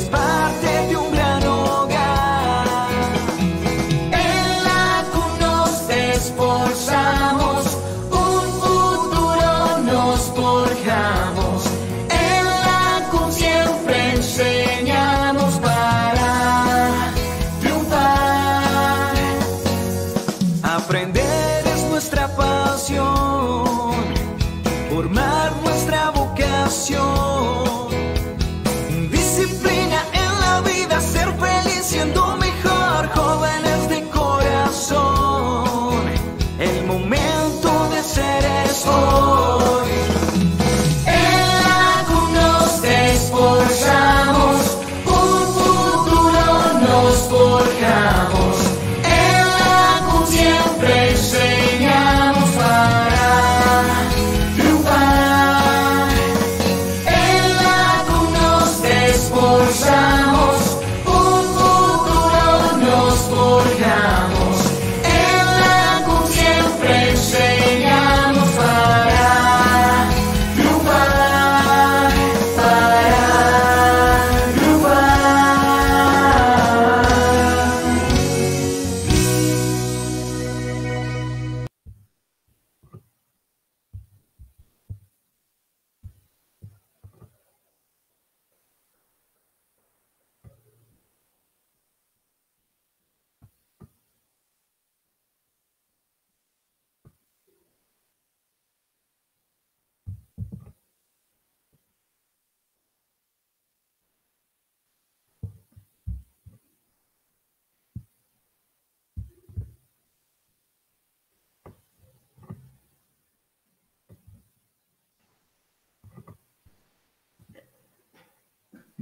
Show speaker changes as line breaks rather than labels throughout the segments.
It's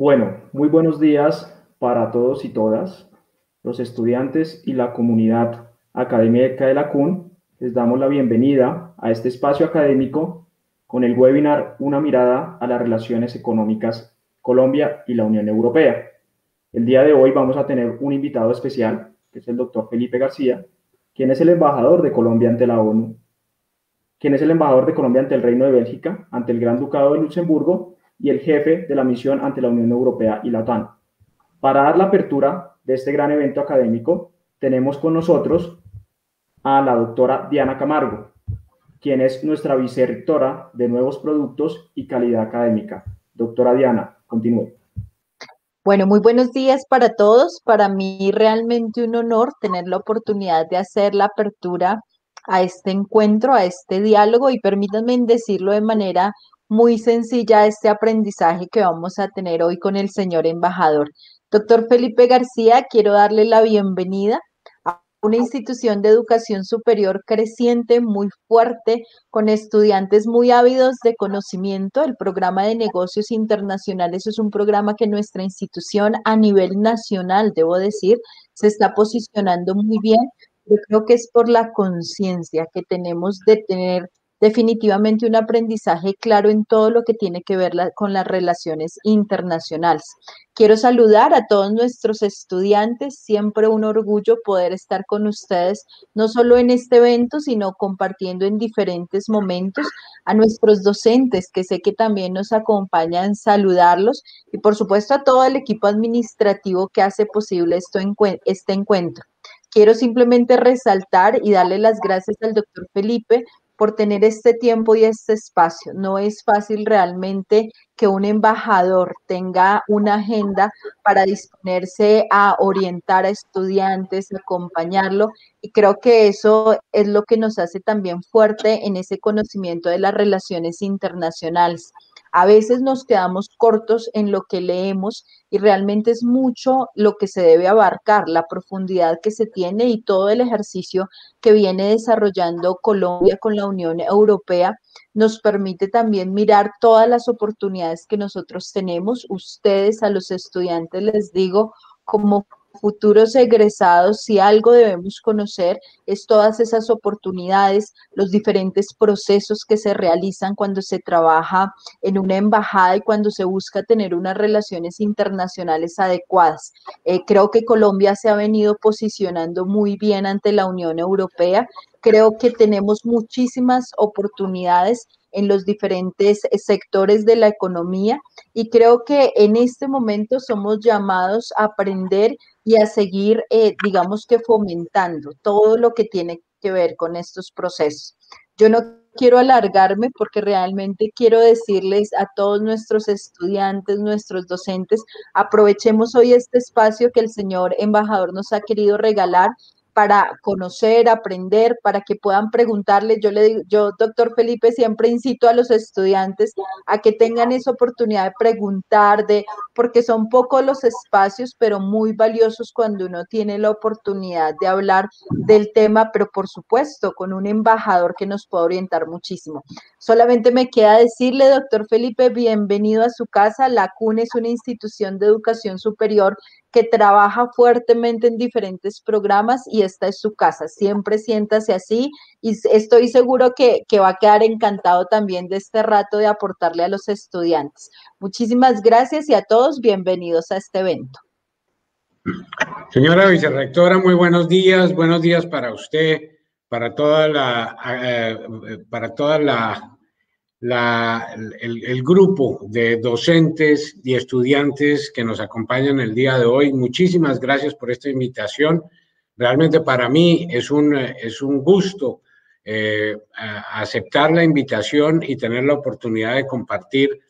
Bueno, muy buenos días para todos y todas, los estudiantes y la comunidad académica de la CUN. Les damos la bienvenida a este espacio académico con el webinar Una mirada a las relaciones económicas Colombia y la Unión Europea. El día de hoy vamos a tener un invitado especial, que es el doctor Felipe García, quien es el embajador de Colombia ante la ONU, quien es el embajador de Colombia ante el Reino de Bélgica, ante el Gran Ducado de Luxemburgo y el jefe de la misión ante la Unión Europea y la OTAN. Para dar la apertura de este gran evento académico, tenemos con nosotros a la doctora Diana Camargo, quien es nuestra vicerrectora de Nuevos Productos y Calidad Académica. Doctora Diana, continúe.
Bueno, muy buenos días para todos. Para mí realmente un honor tener la oportunidad de hacer la apertura a este encuentro, a este diálogo y permítanme decirlo de manera muy sencilla, este aprendizaje que vamos a tener hoy con el señor embajador. Doctor Felipe García, quiero darle la bienvenida a una institución de educación superior creciente, muy fuerte, con estudiantes muy ávidos de conocimiento. El programa de negocios internacionales es un programa que nuestra institución a nivel nacional, debo decir, se está posicionando muy bien. Yo creo que es por la conciencia que tenemos de tener definitivamente un aprendizaje claro en todo lo que tiene que ver con las relaciones internacionales. Quiero saludar a todos nuestros estudiantes, siempre un orgullo poder estar con ustedes, no solo en este evento, sino compartiendo en diferentes momentos a nuestros docentes, que sé que también nos acompañan, saludarlos y por supuesto a todo el equipo administrativo que hace posible esto este encuentro. Quiero simplemente resaltar y darle las gracias al doctor Felipe por tener este tiempo y este espacio. No es fácil realmente que un embajador tenga una agenda para disponerse a orientar a estudiantes, acompañarlo, y creo que eso es lo que nos hace también fuerte en ese conocimiento de las relaciones internacionales. A veces nos quedamos cortos en lo que leemos y realmente es mucho lo que se debe abarcar, la profundidad que se tiene y todo el ejercicio que viene desarrollando Colombia con la Unión Europea nos permite también mirar todas las oportunidades que nosotros tenemos. Ustedes, a los estudiantes, les digo, como futuros egresados, si algo debemos conocer es todas esas oportunidades, los diferentes procesos que se realizan cuando se trabaja en una embajada y cuando se busca tener unas relaciones internacionales adecuadas. Eh, creo que Colombia se ha venido posicionando muy bien ante la Unión Europea. Creo que tenemos muchísimas oportunidades en los diferentes eh, sectores de la economía y creo que en este momento somos llamados a aprender y a seguir, eh, digamos que fomentando todo lo que tiene que ver con estos procesos. Yo no quiero alargarme porque realmente quiero decirles a todos nuestros estudiantes, nuestros docentes, aprovechemos hoy este espacio que el señor embajador nos ha querido regalar para conocer, aprender, para que puedan preguntarle. Yo le yo, doctor Felipe, siempre incito a los estudiantes a que tengan esa oportunidad de preguntar, de, porque son pocos los espacios, pero muy valiosos cuando uno tiene la oportunidad de hablar del tema, pero por supuesto, con un embajador que nos pueda orientar muchísimo. Solamente me queda decirle, doctor Felipe, bienvenido a su casa. La CUN es una institución de educación superior que trabaja fuertemente en diferentes programas y esta es su casa. Siempre siéntase así y estoy seguro que, que va a quedar encantado también de este rato de aportarle a los estudiantes. Muchísimas gracias y a todos bienvenidos a este evento.
Señora vicerrectora, muy buenos días. Buenos días para usted, para toda la, eh, para toda la el, grupo de docentes y estudiantes que nos acompañan el día de hoy. Muchísimas gracias por esta invitación. Realmente para mí es un, es un gusto eh, aceptar la invitación y tener la oportunidad de compartir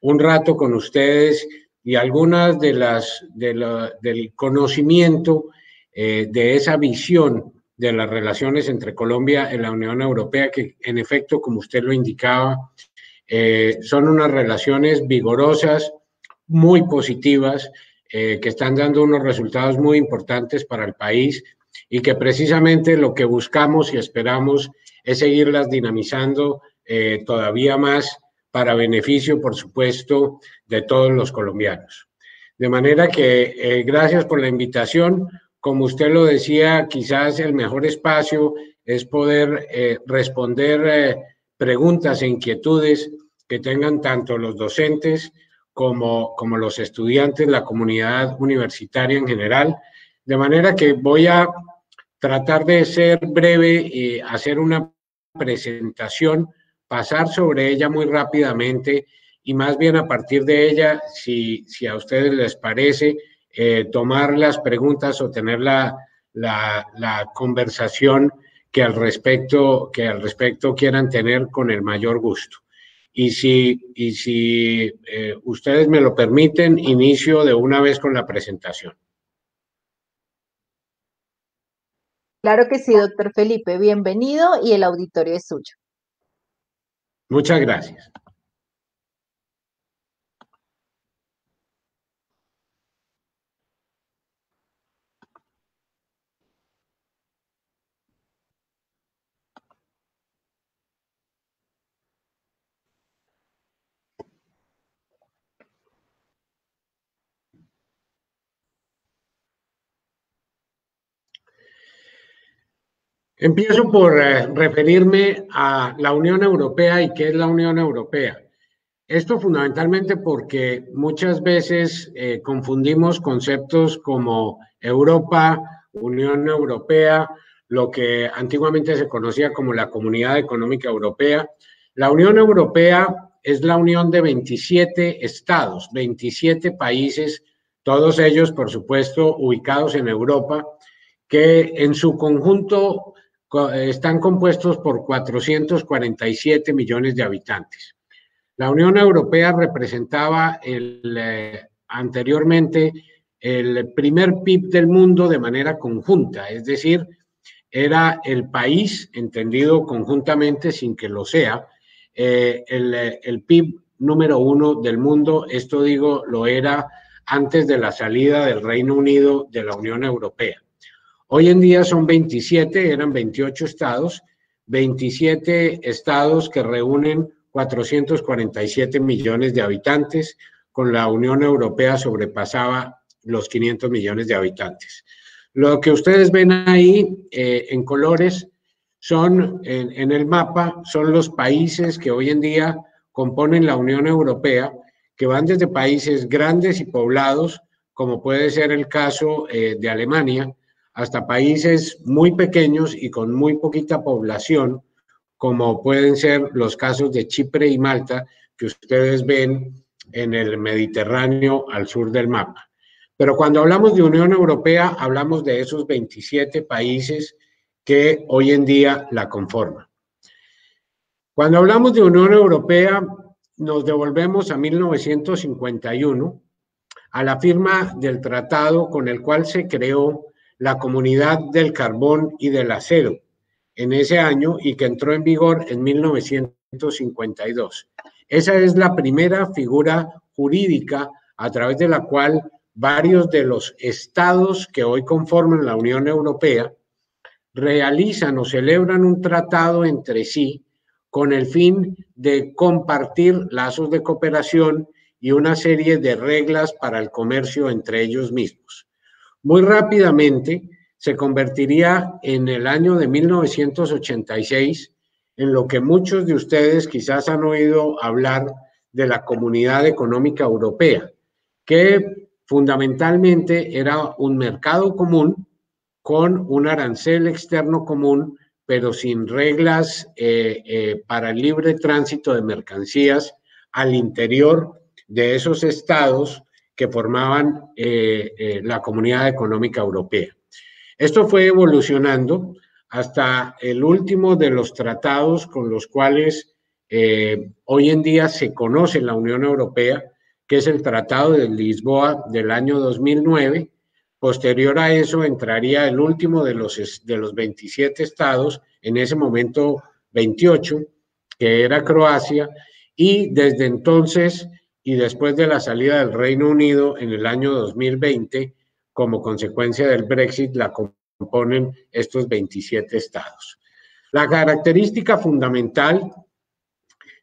un rato con ustedes y algunas de las de del conocimiento eh, de esa visión de las relaciones entre Colombia y la Unión Europea, que en efecto, como usted lo indicaba, eh, son unas relaciones vigorosas, muy positivas, eh, que están dando unos resultados muy importantes para el país y que precisamente lo que buscamos y esperamos es seguirlas dinamizando eh, todavía más para beneficio, por supuesto, de todos los colombianos. De manera que gracias por la invitación. Como usted lo decía, quizás el mejor espacio es poder eh, responder eh, preguntas e inquietudes que tengan tanto los docentes como, como los estudiantes, la comunidad universitaria en general. De manera que voy a tratar de ser breve y hacer una presentación, pasar sobre ella muy rápidamente y más bien a partir de ella, si, si a ustedes les parece, eh, tomar las preguntas o tener la, la, conversación que al, respecto, que al respecto quieran tener con el mayor gusto. Y si, y si eh, ustedes me lo permiten, inicio de una vez con la presentación.
Claro que sí, doctor Felipe. Bienvenido y el auditorio es suyo.
Muchas gracias. Empiezo por eh, referirme a la Unión Europea y qué es la Unión Europea. Esto fundamentalmente porque muchas veces eh, confundimos conceptos como Europa, Unión Europea, lo que antiguamente se conocía como la Comunidad Económica Europea. La Unión Europea es la unión de 27 estados, 27 países, todos ellos, por supuesto, ubicados en Europa, que en su conjunto están compuestos por 447 millones de habitantes. La Unión Europea representaba eh, anteriormente el primer PIB del mundo de manera conjunta, es decir, era el país, entendido conjuntamente sin que lo sea, eh, el PIB número uno del mundo, esto digo, lo era antes de la salida del Reino Unido de la Unión Europea. Hoy en día son 27, eran 28 estados, 27 estados que reúnen 447 millones de habitantes, con la Unión Europea sobrepasaba los 500 millones de habitantes. Lo que ustedes ven ahí eh, en colores son, en, el mapa, son los países que hoy en día componen la Unión Europea, que van desde países grandes y poblados, como puede ser el caso eh, de Alemania, hasta países muy pequeños y con muy poquita población, como pueden ser los casos de Chipre y Malta, que ustedes ven en el Mediterráneo al sur del mapa. Pero cuando hablamos de Unión Europea, hablamos de esos 27 países que hoy en día la conforman. Cuando hablamos de Unión Europea, nos devolvemos a 1951, a la firma del tratado con el cual se creó la Comunidad del Carbón y del Acero en ese año y que entró en vigor en 1952. Esa es la primera figura jurídica a través de la cual varios de los estados que hoy conforman la Unión Europea realizan o celebran un tratado entre sí con el fin de compartir lazos de cooperación y una serie de reglas para el comercio entre ellos mismos. Muy rápidamente se convertiría en el año de 1986 en lo que muchos de ustedes quizás han oído hablar de la Comunidad Económica Europea, que fundamentalmente era un mercado común con un arancel externo común, pero sin reglas eh, eh, para el libre tránsito de mercancías al interior de esos estados que formaban eh, la Comunidad Económica Europea. Esto fue evolucionando hasta el último de los tratados con los cuales hoy en día se conoce la Unión Europea, que es el Tratado de Lisboa del año 2009, Posterior a eso entraría el último de los, de los 27 estados, en ese momento 28, que era Croacia, y desde entonces y después de la salida del Reino Unido en el año 2020, como consecuencia del Brexit, la componen estos 27 estados. La característica fundamental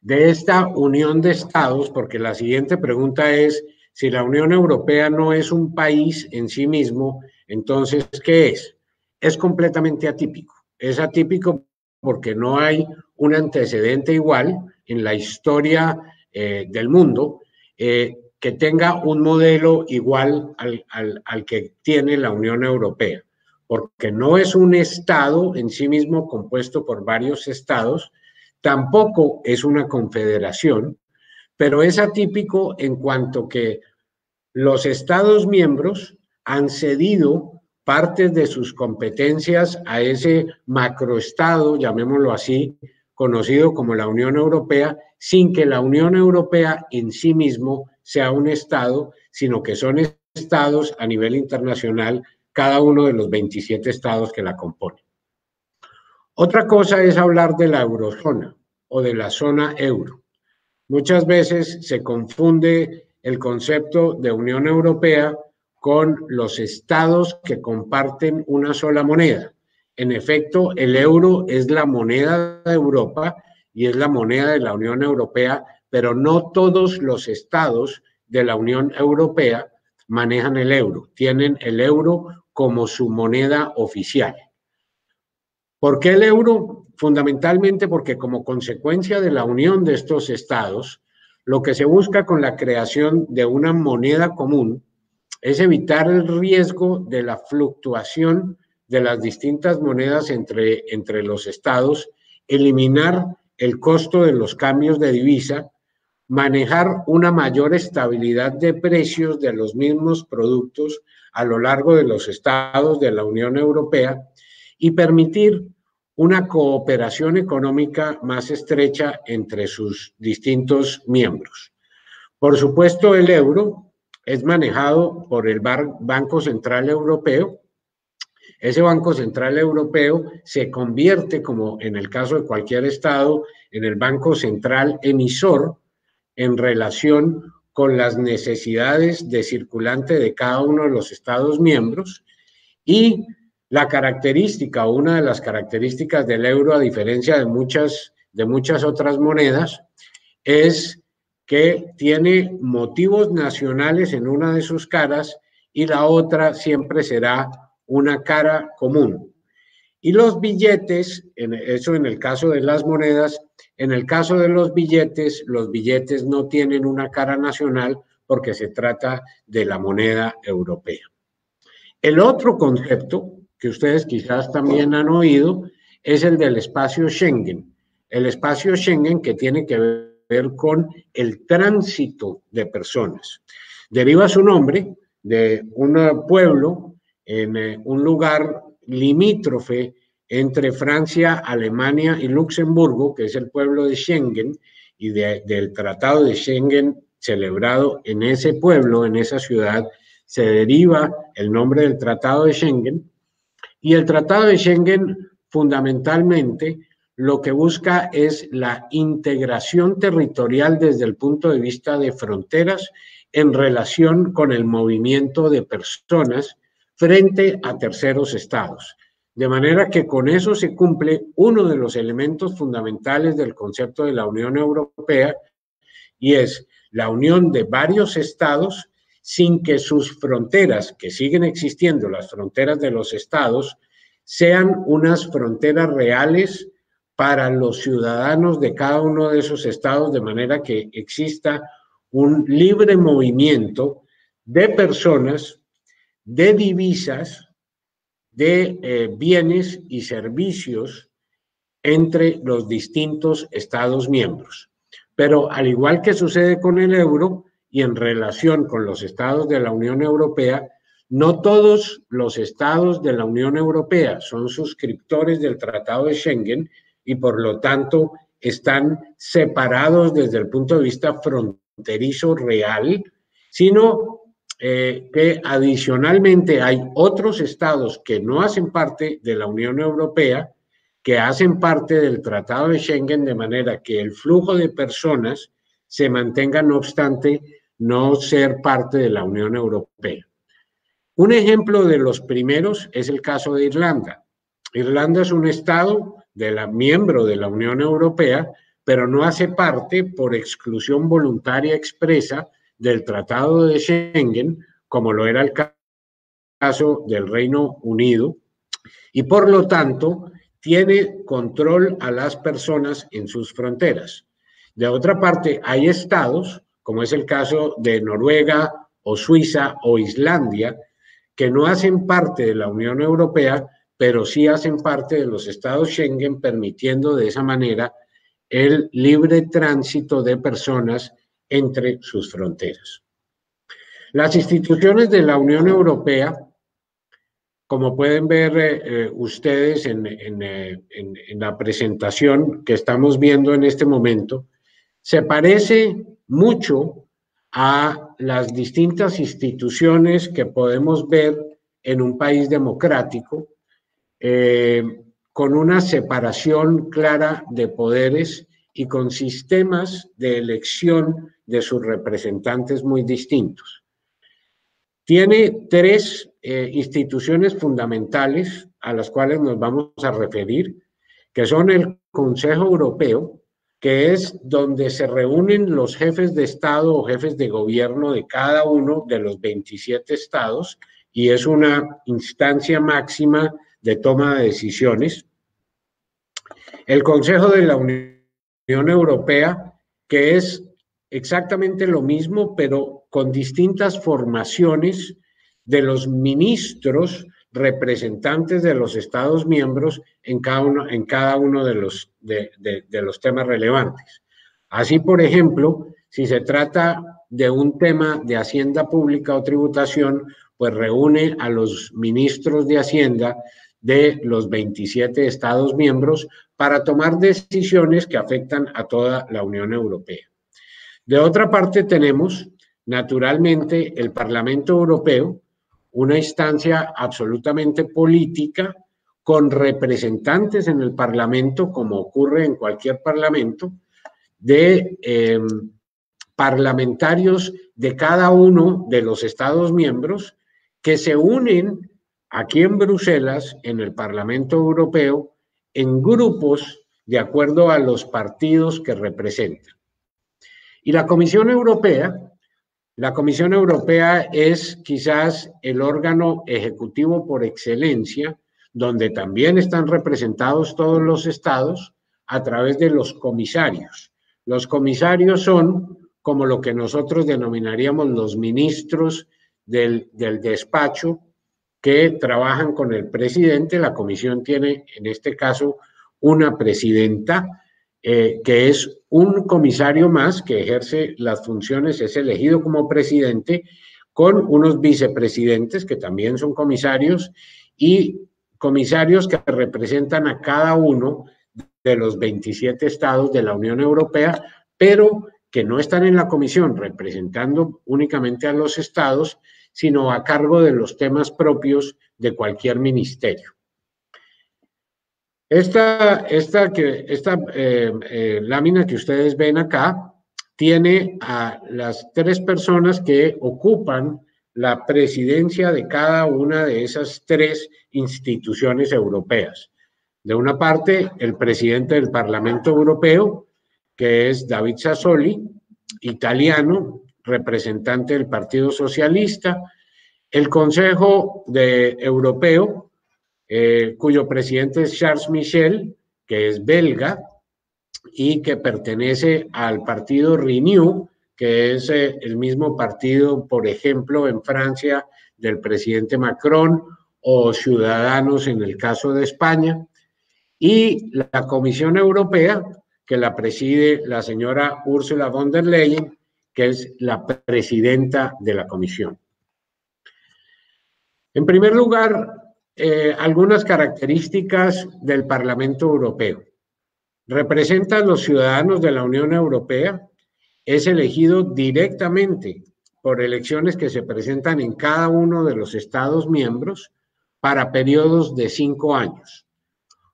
de esta unión de estados, porque la siguiente pregunta es, si la Unión Europea no es un país en sí mismo, entonces, ¿qué es? Es completamente atípico. Es atípico porque no hay un antecedente igual en la historia eh, del mundo eh, que tenga un modelo igual al, al que tiene la Unión Europea, porque no es un Estado en sí mismo compuesto por varios estados, tampoco es una confederación, pero es atípico en cuanto que los Estados miembros han cedido partes de sus competencias a ese macroestado, llamémoslo así, conocido como la Unión Europea, sin que la Unión Europea en sí mismo sea un Estado, sino que son estados a nivel internacional, cada uno de los 27 estados que la componen. Otra cosa es hablar de la eurozona o de la zona euro. Muchas veces se confunde el concepto de Unión Europea con los estados que comparten una sola moneda. En efecto, el euro es la moneda de Europa y es la moneda de la Unión Europea, pero no todos los estados de la Unión Europea manejan el euro, tienen el euro como su moneda oficial. ¿Por qué el euro? Fundamentalmente porque como consecuencia de la unión de estos estados, lo que se busca con la creación de una moneda común es evitar el riesgo de la fluctuación de las distintas monedas entre, entre los estados, eliminar el costo de los cambios de divisa, manejar una mayor estabilidad de precios de los mismos productos a lo largo de los estados de la Unión Europea y permitir una cooperación económica más estrecha entre sus distintos miembros. Por supuesto, el euro es manejado por el Banco Central Europeo. Ese Banco Central Europeo se convierte, como en el caso de cualquier Estado, en el Banco Central emisor en relación con las necesidades de circulante de cada uno de los Estados miembros. Y la característica una de las características del euro, a diferencia de muchas, de muchas otras monedas, es que tiene motivos nacionales en una de sus caras y la otra siempre será una cara común. Y los billetes, en eso en el caso de las monedas, en el caso de los billetes, los billetes no tienen una cara nacional porque se trata de la moneda europea. El otro concepto que ustedes quizás también han oído, es el del espacio Schengen. El espacio Schengen que tiene que ver con el tránsito de personas. Deriva su nombre de un pueblo en eh, un lugar limítrofe entre Francia, Alemania y Luxemburgo, que es el pueblo de Schengen, y del tratado de Schengen celebrado en ese pueblo, en esa ciudad, se deriva el nombre del tratado de Schengen, Y el Tratado de Schengen fundamentalmente lo que busca es la integración territorial desde el punto de vista de fronteras en relación con el movimiento de personas frente a terceros estados. De manera que con eso se cumple uno de los elementos fundamentales del concepto de la Unión Europea y es la unión de varios estados sin que sus fronteras, que siguen existiendo, las fronteras de los estados, sean unas fronteras reales para los ciudadanos de cada uno de esos estados, de manera que exista un libre movimiento de personas, de divisas, de eh, bienes y servicios entre los distintos estados miembros. Pero al igual que sucede con el euro y en relación con los estados de la Unión Europea, no todos los estados de la Unión Europea son suscriptores del Tratado de Schengen y por lo tanto están separados desde el punto de vista fronterizo real, sino eh, que adicionalmente hay otros estados que no hacen parte de la Unión Europea, que hacen parte del Tratado de Schengen, de manera que el flujo de personas se mantenga, no obstante, no ser parte de la Unión Europea. Un ejemplo de los primeros es el caso de Irlanda. Irlanda es un estado de la, miembro de la Unión Europea, pero no hace parte por exclusión voluntaria expresa del Tratado de Schengen, como lo era el caso del Reino Unido, y por lo tanto tiene control a las personas en sus fronteras. De otra parte, hay estados, como es el caso de Noruega o Suiza o Islandia, que no hacen parte de la Unión Europea, pero sí hacen parte de los estados Schengen, permitiendo de esa manera el libre tránsito de personas entre sus fronteras. Las instituciones de la Unión Europea, como pueden ver eh, eh, ustedes en, eh, en, la presentación que estamos viendo en este momento, se parece mucho a las distintas instituciones que podemos ver en un país democrático, con una separación clara de poderes y con sistemas de elección de sus representantes muy distintos. Tiene tres eh, instituciones fundamentales a las cuales nos vamos a referir, que son el Consejo Europeo, que es donde se reúnen los jefes de Estado o jefes de gobierno de cada uno de los 27 estados y es una instancia máxima de toma de decisiones. El Consejo de la Unión Europea, que es exactamente lo mismo, pero con distintas formaciones de los ministros representantes de los Estados miembros en cada uno, en cada uno de, los, de, los temas relevantes. Así, por ejemplo, si se trata de un tema de hacienda pública o tributación, pues reúne a los ministros de Hacienda de los 27 Estados miembros para tomar decisiones que afectan a toda la Unión Europea. De otra parte, tenemos naturalmente el Parlamento Europeo, una instancia absolutamente política con representantes en el Parlamento, como ocurre en cualquier Parlamento, de em, parlamentarios de cada uno de los Estados miembros que se unen aquí en Bruselas, en el Parlamento Europeo, en grupos de acuerdo a los partidos que representan. Y la Comisión Europea la Comisión Europea es quizás el órgano ejecutivo por excelencia, donde también están representados todos los estados a través de los comisarios. Los comisarios son como lo que nosotros denominaríamos los ministros del, despacho que trabajan con el presidente. La comisión tiene en este caso una presidenta eh, que es un comisario más que ejerce las funciones, es elegido como presidente con unos vicepresidentes que también son comisarios y comisarios que representan a cada uno de los 27 estados de la Unión Europea, pero que no están en la comisión representando únicamente a los estados, sino a cargo de los temas propios de cualquier ministerio. Esta, esta, que, esta eh, eh, lámina que ustedes ven acá tiene a las tres personas que ocupan la presidencia de cada una de esas tres instituciones europeas. De una parte, el presidente del Parlamento Europeo, que es David Sassoli, italiano, representante del Partido Socialista, el Consejo de Europeo, eh, cuyo presidente es Charles Michel, que es belga y que pertenece al partido Renew, que es eh, el mismo partido, por ejemplo, en Francia del presidente Macron o Ciudadanos en el caso de España, y la Comisión Europea, que la preside la señora Ursula von der Leyen, que es la presidenta de la Comisión. En primer lugar, eh, algunas características del Parlamento Europeo. Representa a los ciudadanos de la Unión Europea, es elegido directamente por elecciones que se presentan en cada uno de los Estados miembros para periodos de cinco años.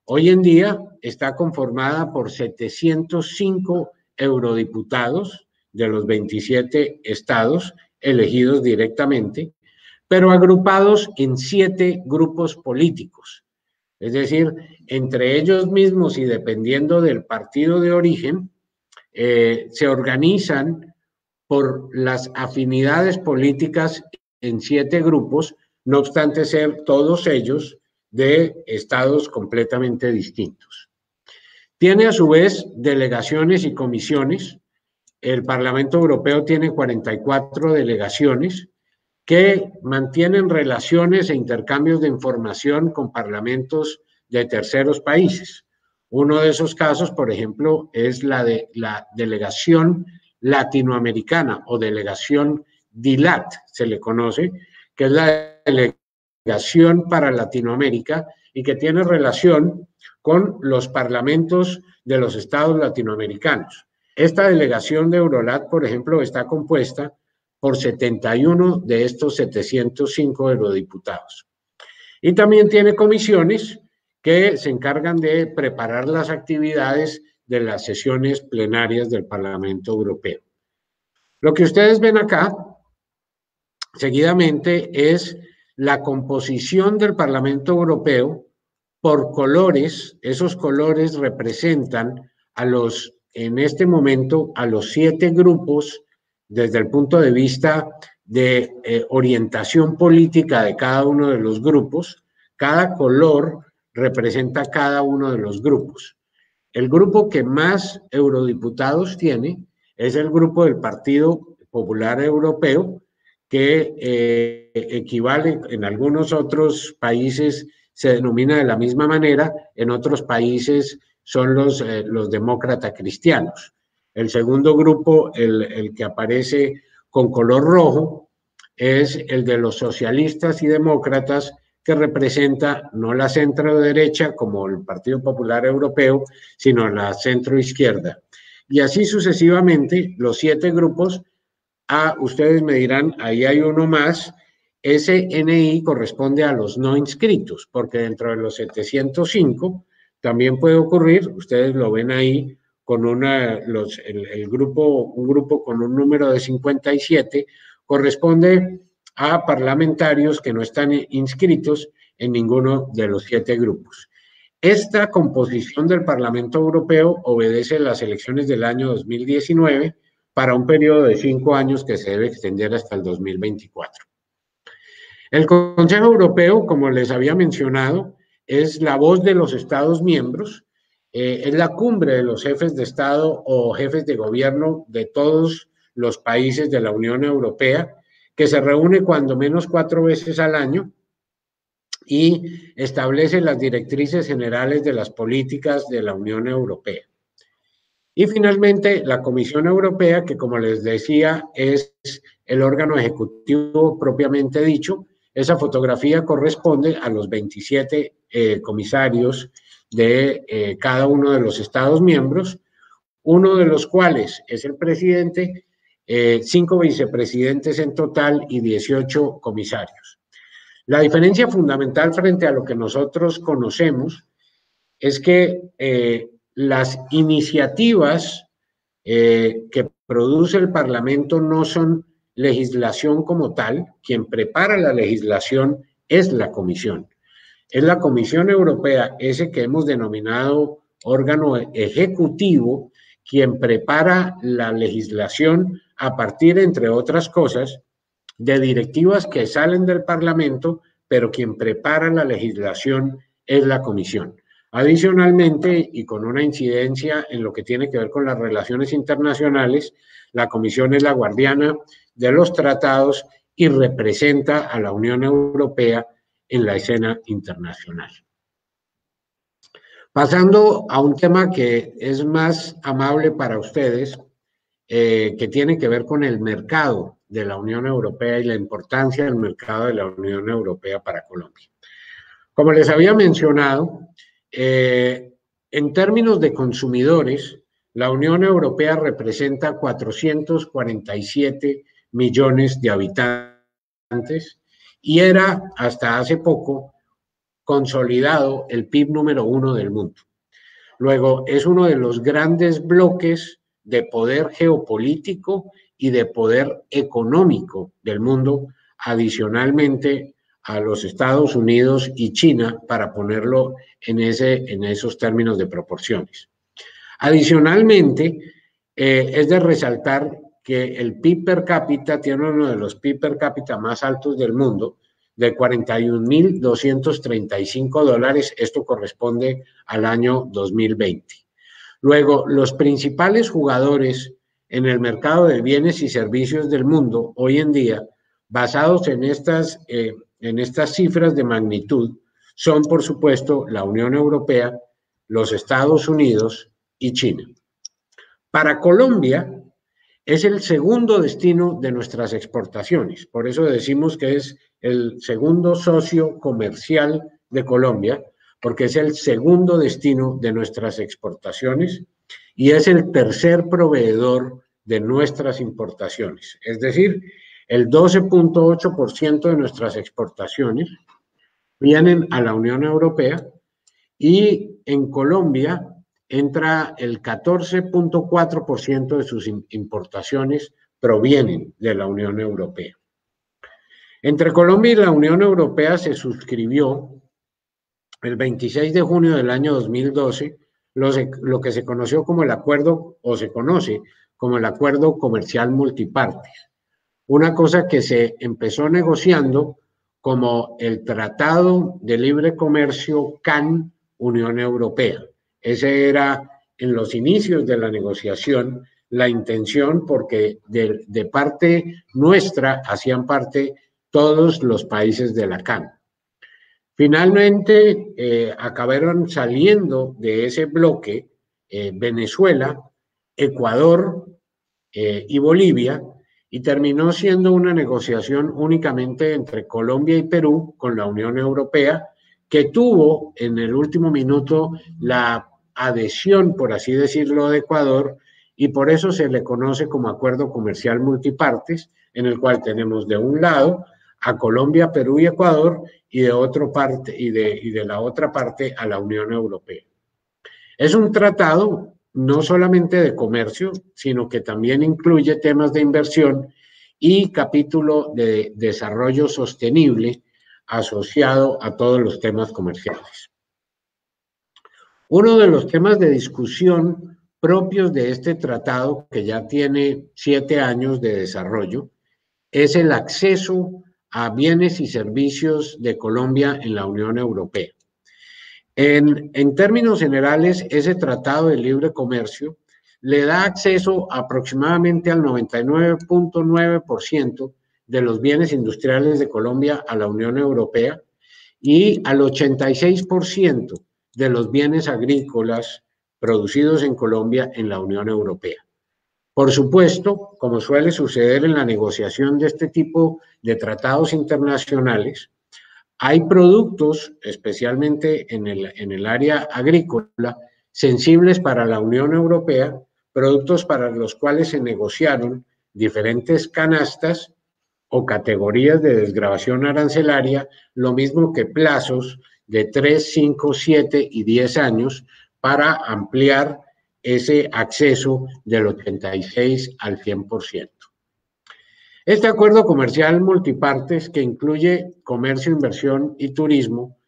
Hoy en día está conformada por 705 eurodiputados de los 27 estados elegidos directamente pero agrupados en siete grupos políticos. Es decir, entre ellos mismos y dependiendo del partido de origen, eh, se organizan por las afinidades políticas en siete grupos, no obstante ser todos ellos de estados completamente distintos. Tiene a su vez delegaciones y comisiones. El Parlamento Europeo tiene 44 delegaciones que mantienen relaciones e intercambios de información con parlamentos de terceros países. Uno de esos casos, por ejemplo, es la de la delegación latinoamericana o delegación DILAT, se le conoce, que es la delegación para Latinoamérica y que tiene relación con los parlamentos de los estados latinoamericanos. Esta delegación de Eurolat, por ejemplo, está compuesta por 71 de estos 705 eurodiputados. Y también tiene comisiones que se encargan de preparar las actividades de las sesiones plenarias del Parlamento Europeo. Lo que ustedes ven acá, seguidamente, es la composición del Parlamento Europeo por colores. Esos colores representan a los, en este momento, a los siete grupos desde el punto de vista de eh, orientación política de cada uno de los grupos, cada color representa cada uno de los grupos. El grupo que más eurodiputados tiene es el grupo del Partido Popular Europeo, que eh, equivale en algunos otros países, se denomina de la misma manera, en otros países son los, eh, los demócratas cristianos. El segundo grupo, el, que aparece con color rojo, es el de los socialistas y demócratas que representa no la centro derecha como el Partido Popular Europeo, sino la centro izquierda. Y así sucesivamente, los siete grupos, a ustedes me dirán, ahí hay uno más, ese NI corresponde a los no inscritos, porque dentro de los 705 también puede ocurrir, ustedes lo ven ahí, con una, los, el, grupo, un grupo con un número de 57 corresponde a parlamentarios que no están inscritos en ninguno de los siete grupos. Esta composición del Parlamento Europeo obedece las elecciones del año 2019 para un periodo de cinco años que se debe extender hasta el 2024. El Consejo Europeo, como les había mencionado, es la voz de los Estados miembros eh, es la cumbre de los jefes de Estado o jefes de gobierno de todos los países de la Unión Europea, que se reúne cuando menos cuatro veces al año y establece las directrices generales de las políticas de la Unión Europea. Y finalmente, la Comisión Europea, que como les decía, es el órgano ejecutivo propiamente dicho, esa fotografía corresponde a los 27 eh, comisarios de eh, cada uno de los Estados miembros, uno de los cuales es el presidente, eh, cinco vicepresidentes en total y 18 comisarios. La diferencia fundamental frente a lo que nosotros conocemos es que eh, las iniciativas que produce el Parlamento no son legislación como tal, quien prepara la legislación es la Comisión. Es la Comisión Europea, ese que hemos denominado órgano ejecutivo, quien prepara la legislación a partir, entre otras cosas, de directivas que salen del Parlamento, pero quien prepara la legislación es la Comisión. Adicionalmente, y con una incidencia en lo que tiene que ver con las relaciones internacionales, la Comisión es la guardiana de los tratados y representa a la Unión Europea en la escena internacional. Pasando a un tema que es más amable para ustedes, eh, que tiene que ver con el mercado de la Unión Europea y la importancia del mercado de la Unión Europea para Colombia. Como les había mencionado, eh, en términos de consumidores, la Unión Europea representa 447 millones de habitantes y era hasta hace poco consolidado el PIB número uno del mundo. Luego, es uno de los grandes bloques de poder geopolítico y de poder económico del mundo, adicionalmente a los Estados Unidos y China, para ponerlo en, ese, en esos términos de proporciones. Adicionalmente, eh, es de resaltar que el PIB per cápita tiene uno de los PIB per cápita más altos del mundo, de 41.235 dólares. Esto corresponde al año 2020. Luego, los principales jugadores en el mercado de bienes y servicios del mundo hoy en día, basados en estas, eh, en estas cifras de magnitud, son, por supuesto, la Unión Europea, los Estados Unidos y China. Para Colombia, es el segundo destino de nuestras exportaciones. Por eso decimos que es el segundo socio comercial de Colombia, porque es el segundo destino de nuestras exportaciones y es el tercer proveedor de nuestras importaciones. Es decir, el 12.8% de nuestras exportaciones vienen a la Unión Europea y en Colombia entra el 14.4% de sus importaciones provienen de la Unión Europea. Entre Colombia y la Unión Europea se suscribió el 26 de junio del año 2012 lo, que se conoció como el acuerdo o se conoce como el acuerdo comercial multipartes. Una cosa que se empezó negociando como el Tratado de Libre Comercio CAN Unión Europea. Ese era en los inicios de la negociación la intención porque de, parte nuestra hacían parte todos los países de la CAN. Finalmente eh, acabaron saliendo de ese bloque eh, Venezuela, Ecuador eh, y Bolivia y terminó siendo una negociación únicamente entre Colombia y Perú con la Unión Europea que tuvo en el último minuto la adhesión, por así decirlo, de Ecuador y por eso se le conoce como acuerdo comercial multipartes, en el cual tenemos de un lado a Colombia, Perú y Ecuador y de otra parte y de, y de la otra parte a la Unión Europea. Es un tratado no solamente de comercio, sino que también incluye temas de inversión y capítulo de desarrollo sostenible asociado a todos los temas comerciales. Uno de los temas de discusión propios de este tratado, que ya tiene siete años de desarrollo, es el acceso a bienes y servicios de Colombia en la Unión Europea. En, términos generales, ese tratado de libre comercio le da acceso aproximadamente al 99.9% de los bienes industriales de Colombia a la Unión Europea y al 86% de los bienes agrícolas producidos en Colombia en la Unión Europea. Por supuesto, como suele suceder en la negociación de este tipo de tratados internacionales, hay productos, especialmente en el, en el área agrícola, sensibles para la Unión Europea, productos para los cuales se negociaron diferentes canastas o categorías de desgrabación arancelaria, lo mismo que plazos de 3, 5, 7 y 10 años para ampliar ese acceso del 86 al 100%. Este acuerdo comercial multipartes que incluye comercio, inversión y turismo,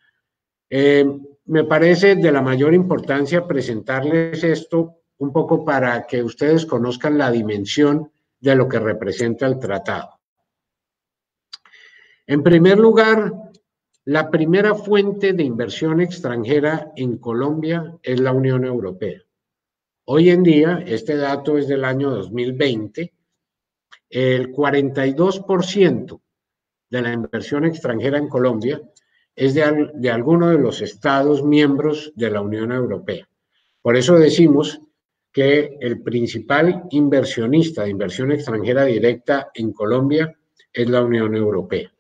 eh, me parece de la mayor importancia presentarles esto un poco para que ustedes conozcan la dimensión de lo que representa el tratado. En primer lugar, la primera fuente de inversión extranjera en Colombia es la Unión Europea. Hoy en día, este dato es del año 2020, el 42% de la inversión extranjera en Colombia es de, de alguno de los estados miembros de la Unión Europea. Por eso decimos que el principal inversionista de inversión extranjera directa en Colombia es la Unión Europea.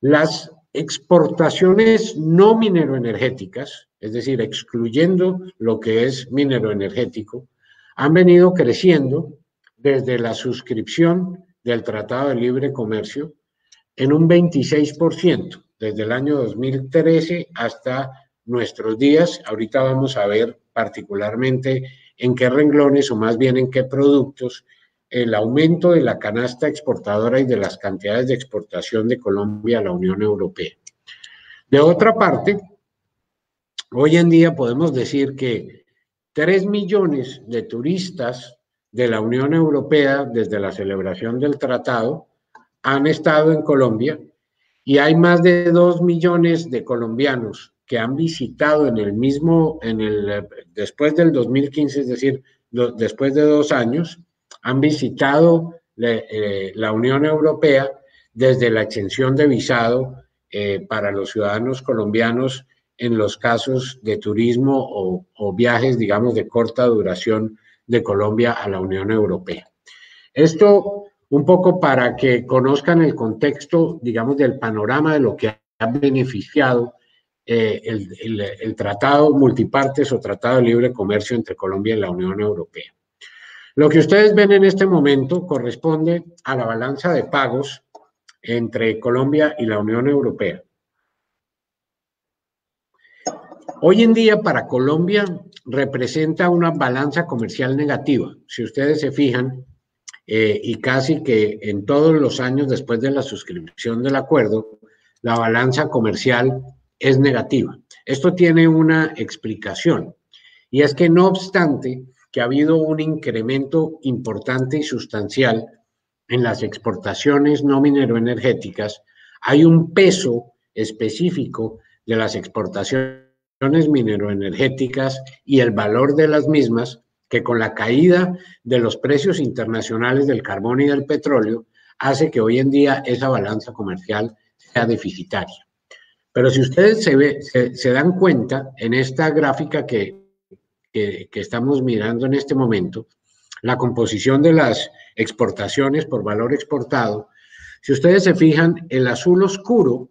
Las exportaciones no mineroenergéticas, es decir, excluyendo lo que es mineroenergético, han venido creciendo desde la suscripción del Tratado de Libre Comercio en un 26%, desde el año 2013 hasta nuestros días. Ahorita vamos a ver particularmente en qué renglones o más bien en qué productos el aumento de la canasta exportadora y de las cantidades de exportación de Colombia a la Unión Europea. De otra parte, hoy en día podemos decir que 3 millones de turistas de la Unión Europea desde la celebración del tratado han estado en Colombia y hay más de 2 millones de colombianos que han visitado en el mismo, en el, después del 2015, es decir, después de dos años, han visitado eh, la Unión Europea desde la exención de visado eh, para los ciudadanos colombianos en los casos de turismo o, viajes, digamos, de corta duración de Colombia a la Unión Europea. Esto un poco para que conozcan el contexto, digamos, del panorama de lo que ha beneficiado eh, el, tratado multipartes o tratado de libre comercio entre Colombia y la Unión Europea. Lo que ustedes ven en este momento corresponde a la balanza de pagos entre Colombia y la Unión Europea. Hoy en día para Colombia representa una balanza comercial negativa. Si ustedes se fijan, eh, y casi que en todos los años después de la suscripción del acuerdo, la balanza comercial es negativa. Esto tiene una explicación y es que no obstante que ha habido un incremento importante y sustancial en las exportaciones no mineroenergéticas, hay un peso específico de las exportaciones mineroenergéticas y el valor de las mismas que con la caída de los precios internacionales del carbón y del petróleo hace que hoy en día esa balanza comercial sea deficitaria. Pero si ustedes se, se, dan cuenta en esta gráfica que, que, estamos mirando en este momento, la composición de las exportaciones por valor exportado, si ustedes se fijan, el azul oscuro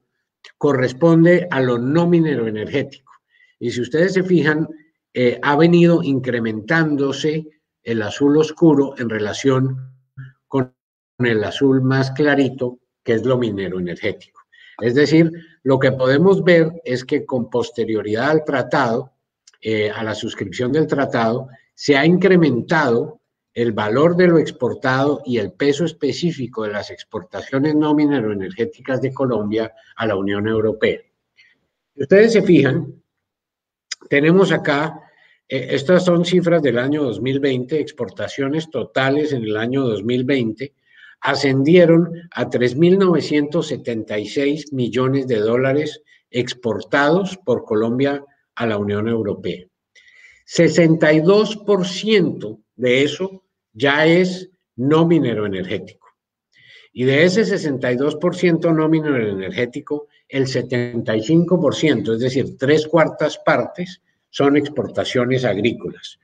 corresponde a lo no minero energético. Y si ustedes se fijan, eh, ha venido incrementándose el azul oscuro en relación con el azul más clarito, que es lo minero energético. Es decir, lo que podemos ver es que con posterioridad al tratado, eh, a la suscripción del tratado, se ha incrementado el valor de lo exportado y el peso específico de las exportaciones no mineroenergéticas de Colombia a la Unión Europea. Ustedes se fijan, tenemos acá, eh, estas son cifras del año 2020, exportaciones totales en el año 2020, ascendieron a 3.976 millones de dólares exportados por Colombia a la Unión Europea. 62% de eso ya es no minero energético. Y de ese 62% no minero energético, el 75%, es decir, tres cuartas partes, son exportaciones agrícolas,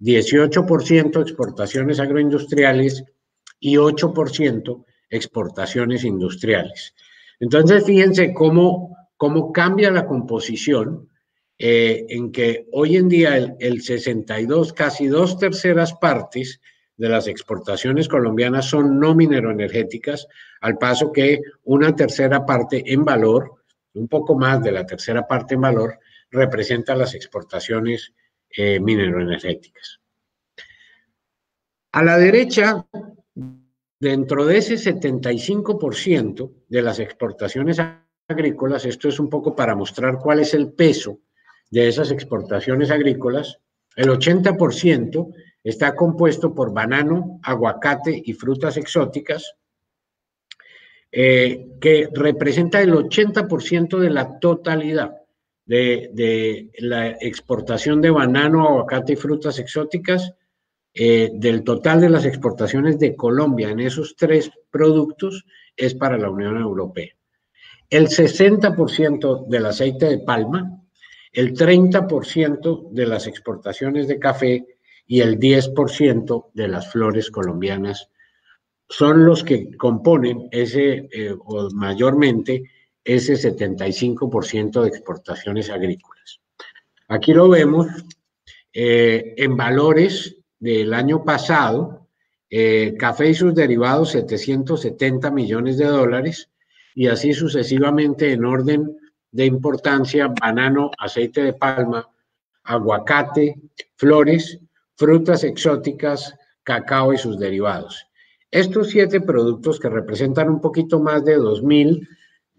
18% exportaciones agroindustriales y 8% exportaciones industriales. Entonces, fíjense cómo, cómo cambia la composición eh, en que hoy en día el, el 62, casi dos terceras partes de las exportaciones colombianas son no mineroenergéticas, al paso que una tercera parte en valor un poco más de la tercera parte en valor, representa las exportaciones eh, mineroenergéticas. A la derecha, dentro de ese 75% de las exportaciones agrícolas, esto es un poco para mostrar cuál es el peso de esas exportaciones agrícolas, el 80% está compuesto por banano, aguacate y frutas exóticas, eh, que representa el 80% de la totalidad de, la exportación de banano, aguacate y frutas exóticas, eh, del total de las exportaciones de Colombia en esos tres productos es para la Unión Europea. El 60% del aceite de palma, el 30% de las exportaciones de café y el 10% de las flores colombianas son los que componen ese, eh, o mayormente, ese 75% de exportaciones agrícolas. Aquí lo vemos eh, en valores del año pasado, eh, café y sus derivados 770 millones de dólares y así sucesivamente en orden de importancia, banano, aceite de palma, aguacate, flores, frutas exóticas, cacao y sus derivados. Estos siete productos que representan un poquito más de 2.000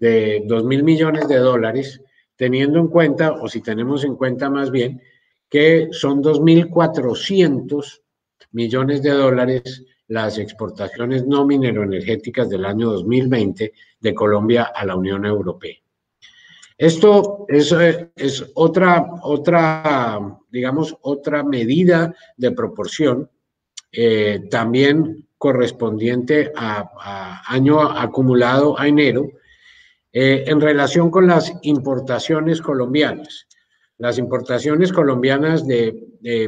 de dos mil millones de dólares, teniendo en cuenta, o si tenemos en cuenta más bien, que son 2.400 millones de dólares las exportaciones no mineroenergéticas del año 2020 de Colombia a la Unión Europea. Esto es, otra, otra, digamos, otra medida de proporción eh, también correspondiente a, año acumulado a enero, eh, en relación con las importaciones colombianas. Las importaciones colombianas de,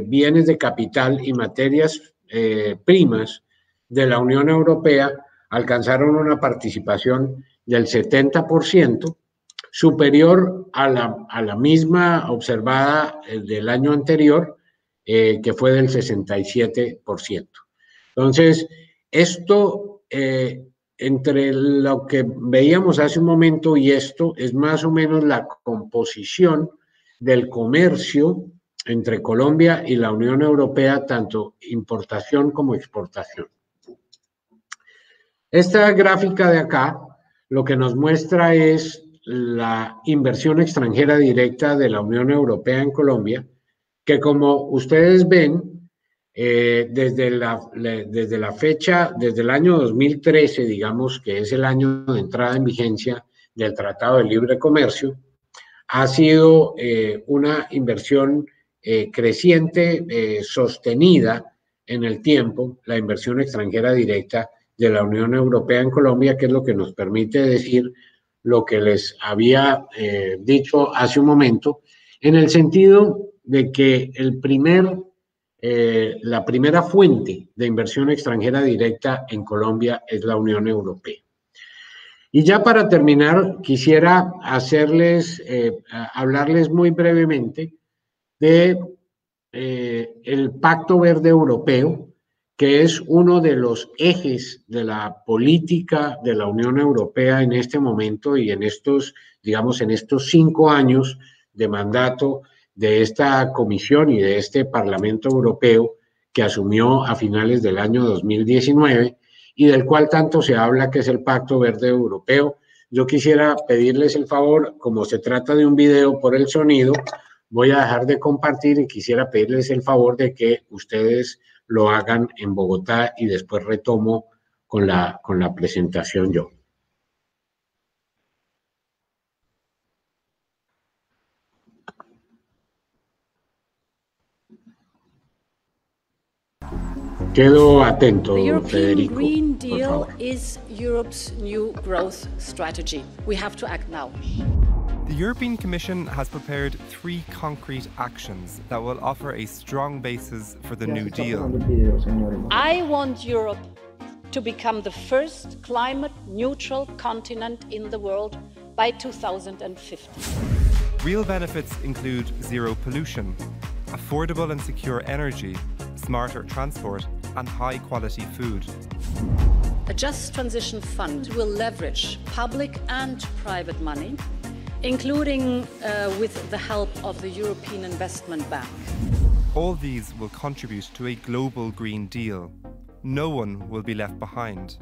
bienes de capital y materias eh, primas de la Unión Europea alcanzaron una participación del 70%, superior a la, a la misma observada eh, del año anterior, que fue del 67%. Entonces, esto, eh, entre lo que veíamos hace un momento y esto, es más o menos la composición del comercio entre Colombia y la Unión Europea, tanto importación como exportación. Esta gráfica de acá lo que nos muestra es la inversión extranjera directa de la Unión Europea en Colombia, que como ustedes ven, eh, desde, la, desde la fecha, desde el año 2013, digamos, que es el año de entrada en vigencia del Tratado de Libre Comercio, ha sido eh, una inversión eh, creciente, sostenida en el tiempo, la inversión extranjera directa de la Unión Europea en Colombia, que es lo que nos permite decir lo que les había dicho hace un momento, en el sentido de que el primer eh, la primera fuente de inversión extranjera directa en Colombia es la Unión Europea. Y ya para terminar, quisiera hacerles, eh, hablarles muy brevemente de eh, el Pacto Verde Europeo, que es uno de los ejes de la política de la Unión Europea en este momento y en estos, digamos, en estos cinco años de mandato de esta comisión y de este Parlamento Europeo que asumió a finales del año 2019 y del cual tanto se habla que es el Pacto Verde Europeo. Yo quisiera pedirles el favor, como se trata de un video por el sonido, voy a dejar de compartir y quisiera pedirles el favor de que ustedes lo hagan en Bogotá y después retomo con la, con la presentación yo. Quedo atento,
the European
Federico.
Green Deal is Europe's new growth strategy. We have to act now.
The European Commission has prepared three concrete actions that will offer a strong basis for the New Deal.
I want Europe to become the first climate neutral continent in the world by 2050.
Real benefits include zero pollution, affordable and secure energy, smarter transport, and high quality food.
A Just Transition Fund will leverage public and private money including uh, with the help of the European Investment Bank.
All these will contribute to a global Green Deal. No one will be left behind.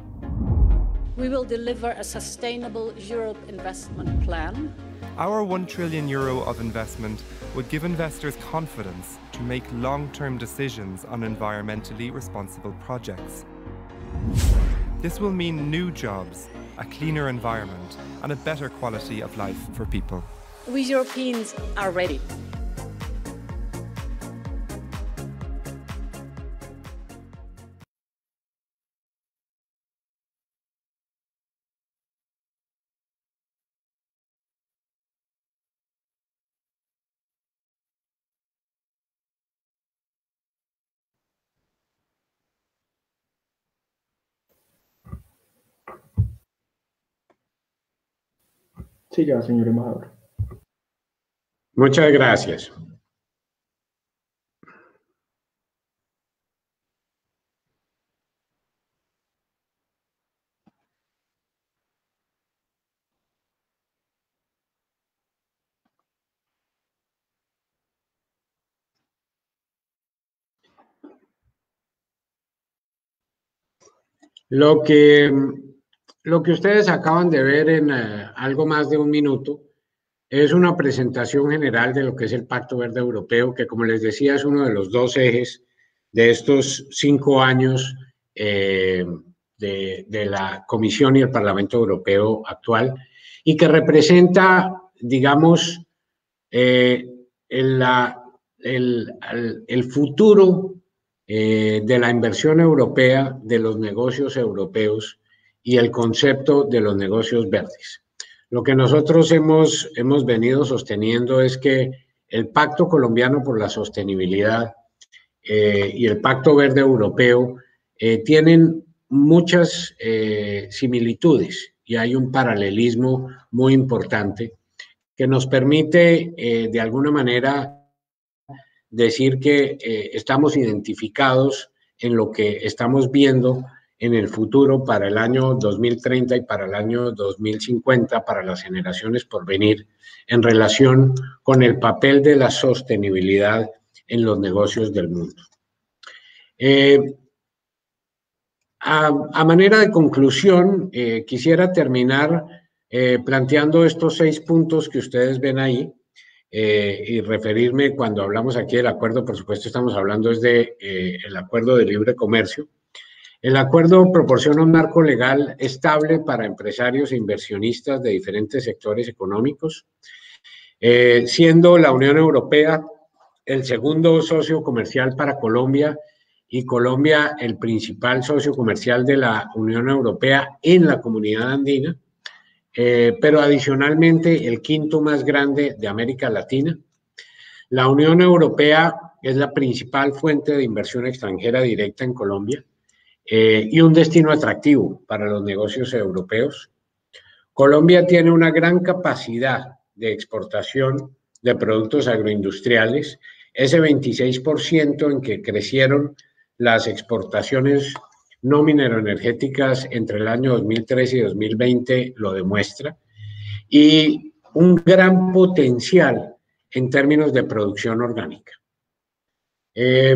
We will deliver a sustainable Europe investment plan.
Our 1 trillion euro of investment would give investors confidence to make long term decisions on environmentally responsible projects. This will mean new jobs, a cleaner environment, and a better quality of life for people.
We Europeans are ready.
Siga, señor embajador.
Muchas gracias. Lo que, lo que ustedes acaban de ver en eh, algo más de un minuto es una presentación general de lo que es el Pacto Verde Europeo, que como les decía es uno de los dos ejes de estos cinco años eh, de, la Comisión y el Parlamento Europeo actual, y que representa, digamos, eh, el, futuro de la inversión europea, de los negocios europeos y el concepto de los negocios verdes. Lo que nosotros hemos, hemos venido sosteniendo es que el Pacto Colombiano por la Sostenibilidad eh, y el Pacto Verde Europeo eh, tienen muchas eh, similitudes y hay un paralelismo muy importante que nos permite eh, de alguna manera decir que eh, estamos identificados en lo que estamos viendo en el futuro para el año 2030 y para el año 2050 para las generaciones por venir en relación con el papel de la sostenibilidad en los negocios del mundo. Eh, a, manera de conclusión, eh, quisiera terminar eh, planteando estos seis puntos que ustedes ven ahí y referirme cuando hablamos aquí del acuerdo, por supuesto estamos hablando es de el acuerdo de libre comercio. El acuerdo proporciona un marco legal estable para empresarios e inversionistas de diferentes sectores económicos, eh, siendo la Unión Europea el segundo socio comercial para Colombia y Colombia el principal socio comercial de la Unión Europea en la comunidad andina, eh, pero adicionalmente el quinto más grande de América Latina. La Unión Europea es la principal fuente de inversión extranjera directa en Colombia eh, y un destino atractivo para los negocios europeos. Colombia tiene una gran capacidad de exportación de productos agroindustriales, ese 26% en que crecieron las exportaciones no mineroenergéticas entre el año 2013 y 2020 lo demuestra, y un gran potencial en términos de producción orgánica. Eh,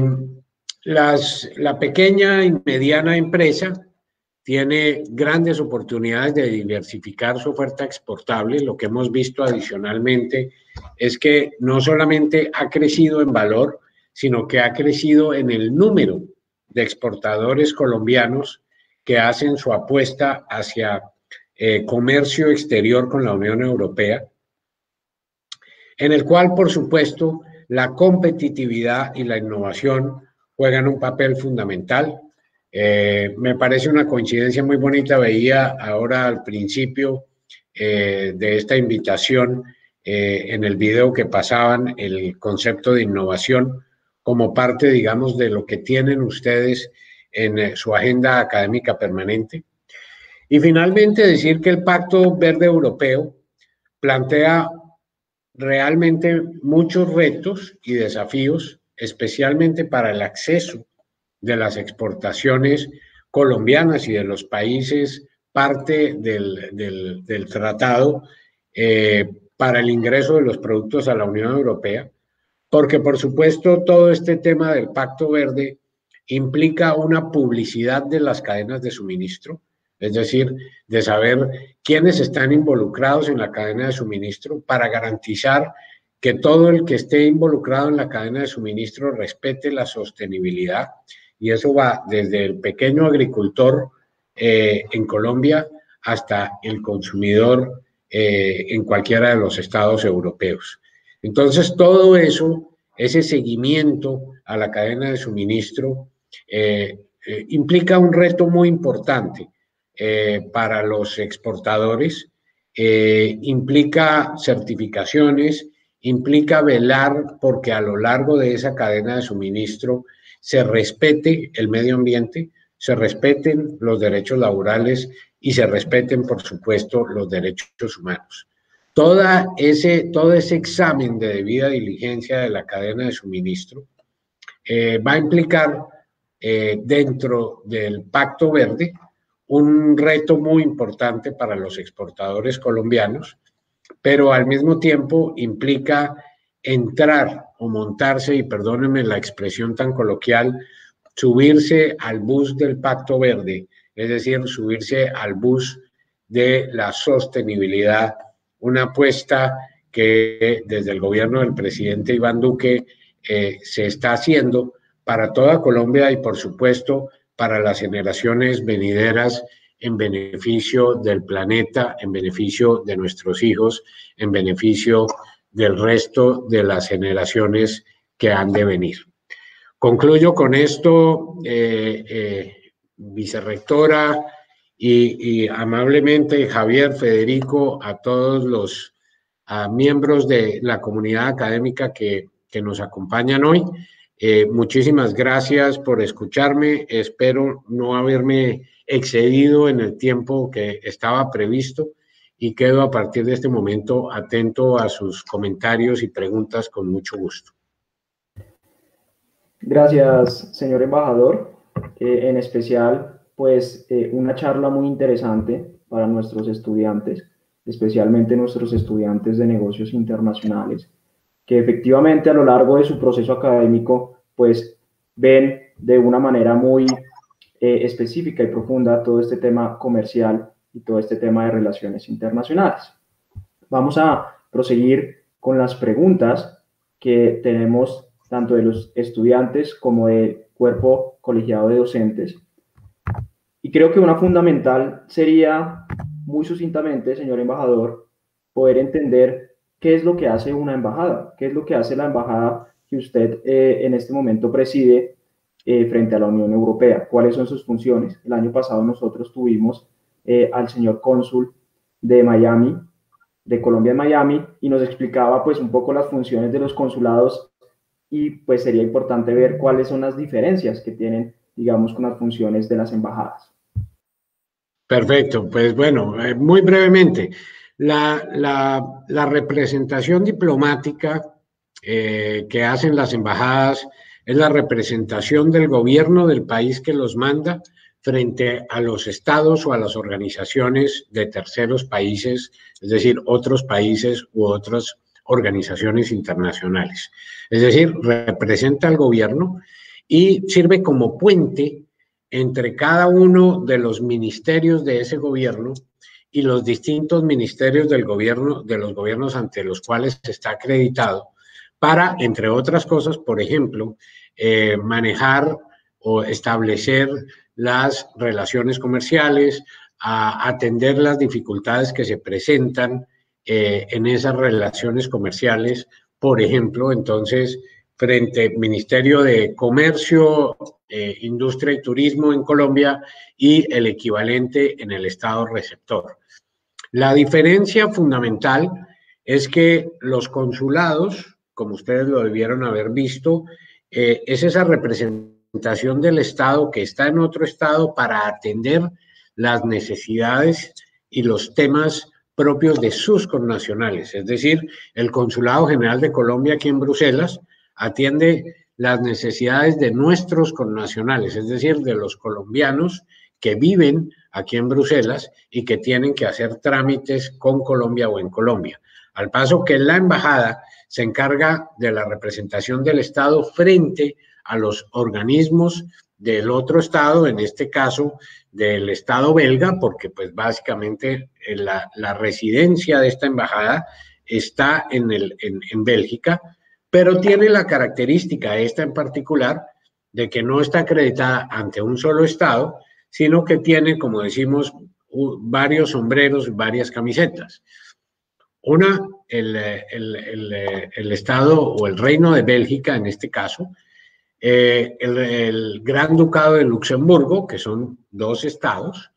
las, la pequeña y mediana empresa tiene grandes oportunidades de diversificar su oferta exportable. Lo que hemos visto adicionalmente es que no solamente ha crecido en valor, sino que ha crecido en el número de exportadores colombianos que hacen su apuesta hacia eh, comercio exterior con la Unión Europea, en el cual, por supuesto, la competitividad y la innovación juegan un papel fundamental. Eh, me parece una coincidencia muy bonita, veía ahora al principio eh, de esta invitación eh, en el video que pasaban el concepto de innovación como parte, digamos, de lo que tienen ustedes en eh, su agenda académica permanente. Y finalmente decir que el Pacto Verde Europeo plantea realmente muchos retos y desafíos, especialmente para el acceso de las exportaciones colombianas y de los países parte del, del, tratado, eh, para el ingreso de los productos a la Unión Europea, porque por supuesto todo este tema del Pacto Verde implica una publicidad de las cadenas de suministro, es decir, de saber quiénes están involucrados en la cadena de suministro para garantizar que todo el que esté involucrado en la cadena de suministro respete la sostenibilidad. Y eso va desde el pequeño agricultor eh, en Colombia hasta el consumidor eh, en cualquiera de los estados europeos. Entonces, todo eso, ese seguimiento a la cadena de suministro, eh, implica un reto muy importante para los exportadores, implica certificaciones, implica velar porque a lo largo de esa cadena de suministro se respete el medio ambiente, se respeten los derechos laborales y se respeten, por supuesto, los derechos humanos. Ese, todo ese examen de debida diligencia de la cadena de suministro eh, va a implicar eh, dentro del Pacto Verde un reto muy importante para los exportadores colombianos pero al mismo tiempo implica entrar o montarse, y perdónenme la expresión tan coloquial, subirse al bus del Pacto Verde, es decir, subirse al bus de la sostenibilidad, una apuesta que desde el gobierno del presidente Iván Duque eh, se está haciendo para toda Colombia y por supuesto para las generaciones venideras en beneficio del planeta, en beneficio de nuestros hijos, en beneficio del resto de las generaciones que han de venir. Concluyo con esto, eh, eh, vicerrectora y, amablemente Javier, Federico, a todos los miembros de la comunidad académica que, nos acompañan hoy. Eh, muchísimas gracias por escucharme. Espero no haberme excedido en el tiempo que estaba previsto y quedo a partir de este momento atento a sus comentarios y preguntas con mucho gusto.
Gracias, señor embajador. Eh, en especial, pues eh, una charla muy interesante para nuestros estudiantes, especialmente nuestros estudiantes de negocios internacionales, que efectivamente a lo largo de su proceso académico, pues ven de una manera muy eh, específica y profunda todo este tema comercial y todo este tema de relaciones internacionales. Vamos a proseguir con las preguntas que tenemos tanto de los estudiantes como del cuerpo colegiado de docentes. Y creo que una fundamental sería, muy sucintamente, señor embajador, poder entender qué es lo que hace una embajada, qué es lo que hace la embajada que usted eh, en este momento preside eh, frente a la Unión Europea. ¿Cuáles son sus funciones? El año pasado nosotros tuvimos eh, al señor cónsul de Miami, de Colombia en Miami, y nos explicaba pues un poco las funciones de los consulados y pues sería importante ver cuáles son las diferencias que tienen, digamos, con las funciones de las embajadas.
Perfecto, pues bueno, eh, muy brevemente, la, la, representación diplomática que hacen las embajadas es la representación del gobierno del país que los manda frente a los estados o a las organizaciones de terceros países, es decir, otros países u otras organizaciones internacionales. Es decir, representa al gobierno y sirve como puente entre cada uno de los ministerios de ese gobierno y los distintos ministerios del gobierno, de los gobiernos ante los cuales está acreditado, para, entre otras cosas, por ejemplo, eh, manejar o establecer las relaciones comerciales, atender las dificultades que se presentan eh, en esas relaciones comerciales. Por ejemplo, entonces, frente al Ministerio de Comercio, eh, Industria y Turismo en Colombia y el equivalente en el Estado receptor. La diferencia fundamental es que los consulados, como ustedes lo debieron haber visto, eh, es esa representación del Estado que está en otro Estado para atender las necesidades y los temas propios de sus connacionales. Es decir, el Consulado General de Colombia aquí en Bruselas atiende las necesidades de nuestros connacionales, es decir, de los colombianos que viven aquí en Bruselas y que tienen que hacer trámites con Colombia o en Colombia. al paso que la embajada se encarga de la representación del Estado frente a los organismos del otro Estado, en este caso del Estado belga, porque pues básicamente eh, la, residencia de esta embajada está en, el, en, en Bélgica, pero tiene la característica, esta en particular, de que no está acreditada ante un solo Estado, sino que tiene, como decimos, varios sombreros, varias camisetas. Una, el, el, el, Estado o el Reino de Bélgica, en este caso, eh, el, Gran Ducado de Luxemburgo, que son dos estados,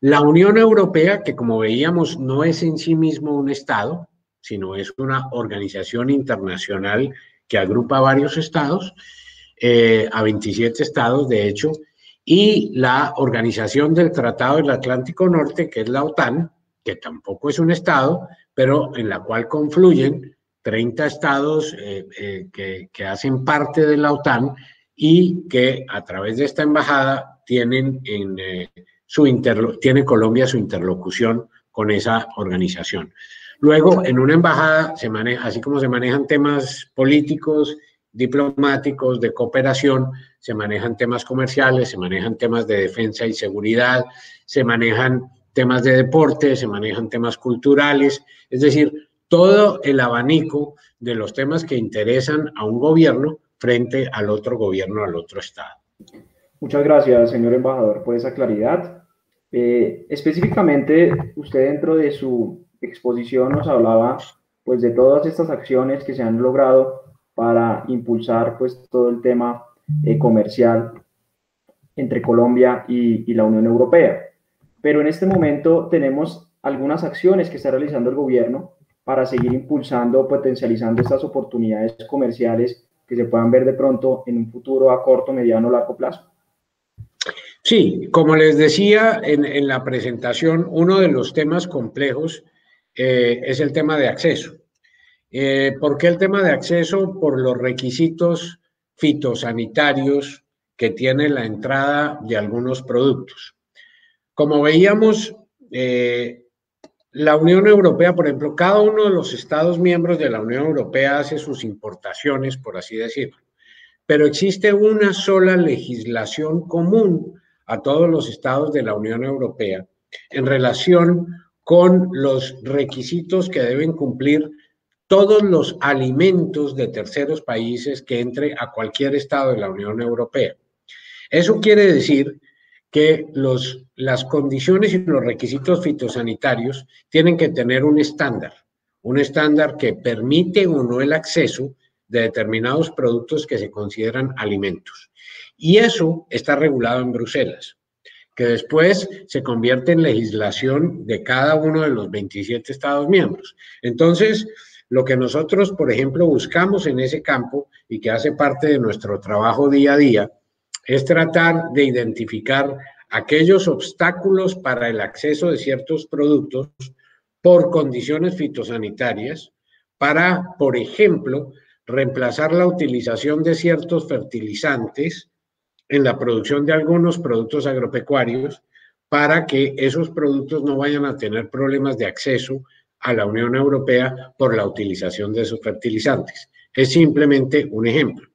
la Unión Europea, que como veíamos no es en sí mismo un Estado, sino es una organización internacional que agrupa varios estados, eh, a 27 estados de hecho, y la Organización del Tratado del Atlántico Norte, que es la OTAN, que tampoco es un Estado, pero en la cual confluyen 30 estados eh, eh, que, hacen parte de la OTAN y que a través de esta embajada tienen en eh, su tiene Colombia su interlocución con esa organización. Luego, en una embajada, se maneja, así como se manejan temas políticos, diplomáticos, de cooperación, se manejan temas comerciales, se manejan temas de defensa y seguridad, se manejan temas de deporte, se manejan temas culturales, es decir, todo el abanico de los temas que interesan a un gobierno frente al otro gobierno, al otro Estado.
Muchas gracias, señor embajador, por esa claridad. Eh, específicamente, usted dentro de su exposición nos hablaba pues de todas estas acciones que se han logrado para impulsar pues todo el tema eh, comercial entre Colombia y, y, la Unión Europea. Pero en este momento tenemos algunas acciones que está realizando el gobierno para seguir impulsando, potencializando estas oportunidades comerciales que se puedan ver de pronto en un futuro a corto, mediano, largo plazo.
Sí, como les decía en, en la presentación, uno de los temas complejos eh, es el tema de acceso. Eh, ¿Por qué el tema de acceso? Por los requisitos fitosanitarios que tiene la entrada de algunos productos. Como veíamos, eh, la Unión Europea, por ejemplo, cada uno de los Estados miembros de la Unión Europea hace sus importaciones, por así decirlo, pero existe una sola legislación común a todos los estados de la Unión Europea en relación con los requisitos que deben cumplir todos los alimentos de terceros países que entre a cualquier estado de la Unión Europea. Eso quiere decir que las condiciones y los requisitos fitosanitarios tienen que tener un estándar, un estándar que permite o no el acceso de determinados productos que se consideran alimentos. Y eso está regulado en Bruselas, que después se convierte en legislación de cada uno de los 27 Estados miembros. Entonces, lo que nosotros, por ejemplo, buscamos en ese campo y que hace parte de nuestro trabajo día a día, es tratar de identificar aquellos obstáculos para el acceso de ciertos productos por condiciones fitosanitarias para, por ejemplo, reemplazar la utilización de ciertos fertilizantes en la producción de algunos productos agropecuarios para que esos productos no vayan a tener problemas de acceso a la Unión Europea por la utilización de esos fertilizantes. Es simplemente un ejemplo.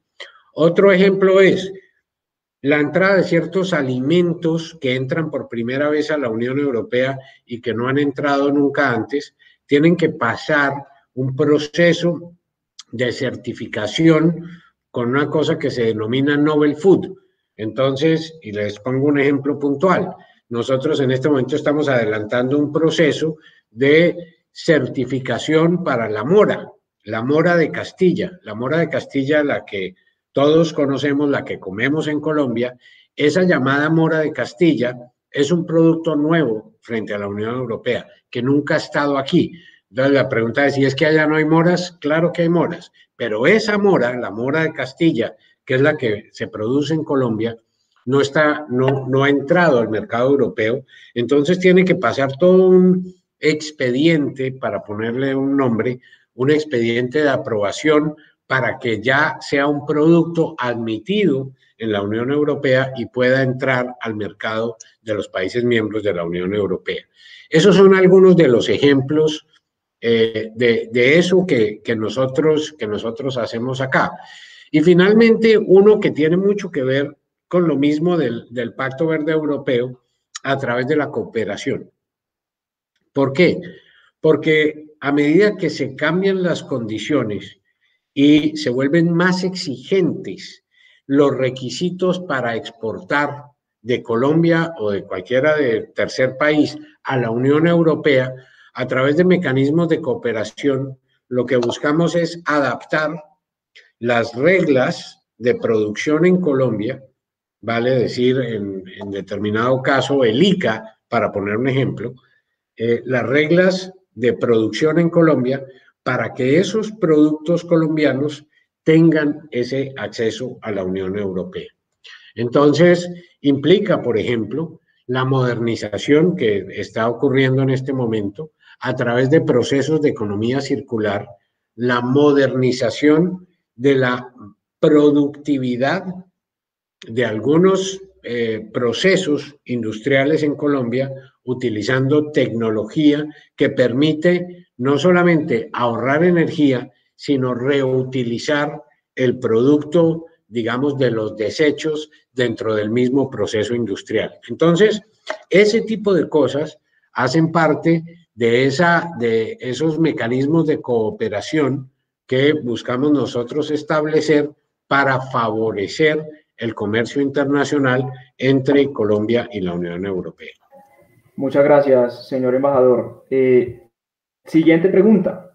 Otro ejemplo es la entrada de ciertos alimentos que entran por primera vez a la Unión Europea y que no han entrado nunca antes, tienen que pasar un proceso de certificación con una cosa que se denomina Novel Food. Entonces, y les pongo un ejemplo puntual, nosotros en este momento estamos adelantando un proceso de certificación para la mora, la mora de Castilla, la mora de Castilla, la que todos conocemos, la que comemos en Colombia, esa llamada mora de Castilla es un producto nuevo frente a la Unión Europea, que nunca ha estado aquí. Entonces la pregunta es, si es que allá no hay moras, claro que hay moras, pero esa mora, la mora de Castilla, que es la que se produce en Colombia, no está, no, no ha entrado al mercado europeo, entonces tiene que pasar todo un expediente, para ponerle un nombre, un expediente de aprobación para que ya sea un producto admitido en la Unión Europea y pueda entrar al mercado de los países miembros de la Unión Europea. Esos son algunos de los ejemplos eh, de, eso que, nosotros, que nosotros hacemos acá. Y finalmente, uno que tiene mucho que ver con lo mismo del, del Pacto Verde Europeo a través de la cooperación. ¿Por qué? Porque a medida que se cambian las condiciones y se vuelven más exigentes los requisitos para exportar de Colombia o de cualquiera de tercer país a la Unión Europea, a través de mecanismos de cooperación, lo que buscamos es adaptar las reglas de producción en Colombia, vale decir, en, determinado caso, el ICA, para poner un ejemplo, eh, las reglas de producción en Colombia para que esos productos colombianos tengan ese acceso a la Unión Europea. Entonces, implica, por ejemplo, la modernización que está ocurriendo en este momento a través de procesos de economía circular, la modernización de la productividad de algunos eh, procesos industriales en Colombia utilizando tecnología que permite no solamente ahorrar energía, sino reutilizar el producto, digamos, de los desechos dentro del mismo proceso industrial. Entonces, ese tipo de cosas hacen parte de, esa, de esos mecanismos de cooperación que buscamos nosotros establecer para favorecer el comercio internacional entre Colombia y la Unión Europea.
Muchas gracias, señor embajador. Eh, siguiente pregunta.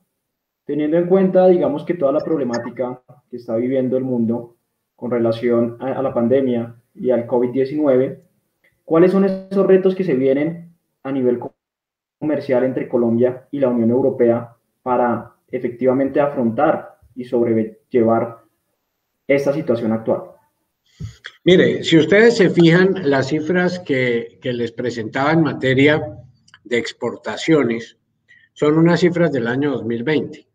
Teniendo en cuenta, digamos, que toda la problemática que está viviendo el mundo con relación a, la pandemia y al COVID-19, ¿cuáles son esos retos que se vienen a nivel comercial entre Colombia y la Unión Europea para efectivamente afrontar y sobrellevar esta situación actual?
Mire, si ustedes se fijan, las cifras que, que les presentaba en materia de exportaciones son unas cifras del año 2020